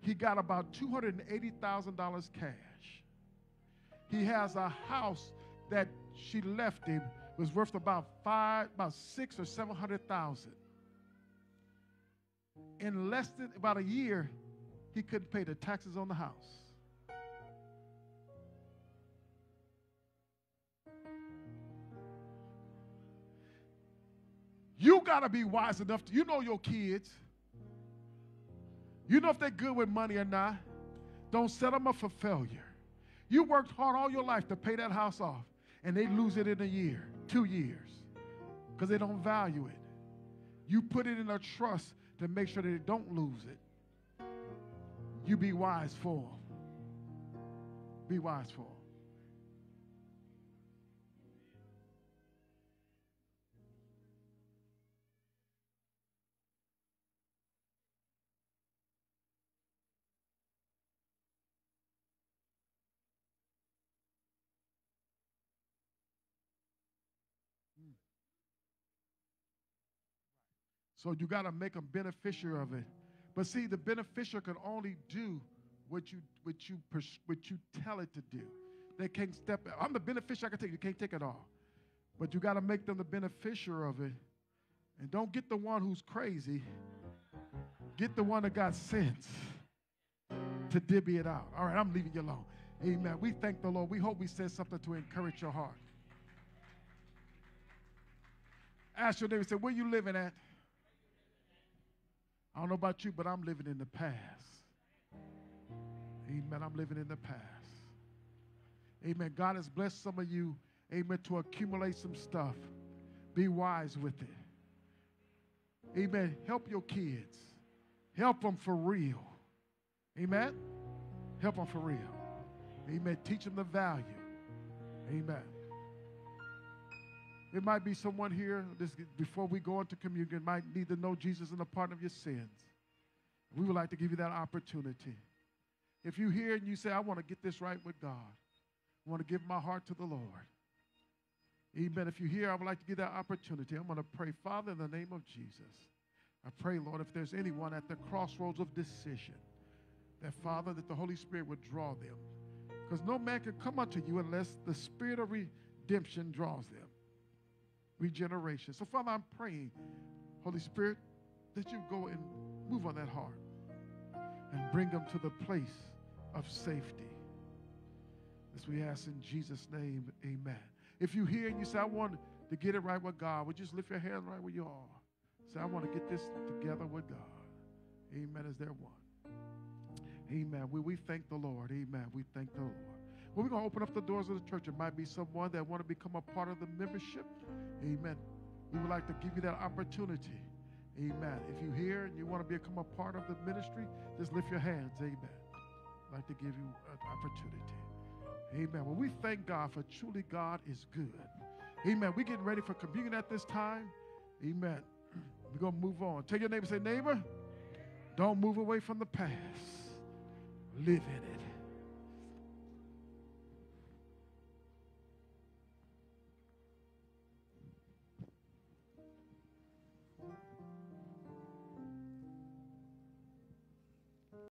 He got about $280,000 cash. He has a house that she left him was worth about five, about six or seven hundred thousand. In less than about a year, he couldn't pay the taxes on the house. You got to be wise enough to, you know your kids. You know if they're good with money or not. Don't set them up for failure. You worked hard all your life to pay that house off, and they lose it in a year, two years, because they don't value it. You put it in a trust to make sure that they don't lose it. You be wise for them. Be wise for them. So you got to make them beneficiary of it. But see, the beneficiary can only do what you what you what you tell it to do. They can't step. I'm the beneficiary. I can take. You can't take it all. But you got to make them the beneficiary of it. And don't get the one who's crazy. Get the one that got sense to divvy it out. All right, I'm leaving you alone. Amen. We thank the Lord. We hope we said something to encourage your heart. Ask your neighbor, say, where you living at? I don't know about you, but I'm living in the past. Amen. I'm living in the past. Amen. God has blessed some of you, amen, to accumulate some stuff. Be wise with it. Amen. Help your kids. Help them for real. Amen. Help them for real. Amen. Teach them the value. Amen. It might be someone here, this, before we go into communion, might need to know Jesus and the pardon of your sins. We would like to give you that opportunity. If you hear and you say, I want to get this right with God, I want to give my heart to the Lord. Amen. If you hear, I would like to give that opportunity. I'm going to pray, Father, in the name of Jesus. I pray, Lord, if there's anyone at the crossroads of decision, that Father, that the Holy Spirit would draw them. Because no man can come unto you unless the Spirit of redemption draws them regeneration. So, Father, I'm praying, Holy Spirit, that you go and move on that heart and bring them to the place of safety. As we ask in Jesus' name, amen. If you hear and you say, I want to get it right with God, would you just lift your hand right where you are? Say, I want to get this together with God. Amen. Is there one? Amen. We, we thank the Lord. Amen. We thank the Lord. Well, we're going to open up the doors of the church. It might be someone that want to become a part of the membership. Amen. We would like to give you that opportunity. Amen. If you're here and you want to become a part of the ministry, just lift your hands. Amen. I'd like to give you an opportunity. Amen. Well, we thank God for truly God is good. Amen. We're getting ready for communion at this time. Amen. We're going to move on. Tell your neighbor, say, neighbor, don't move away from the past. Live in it.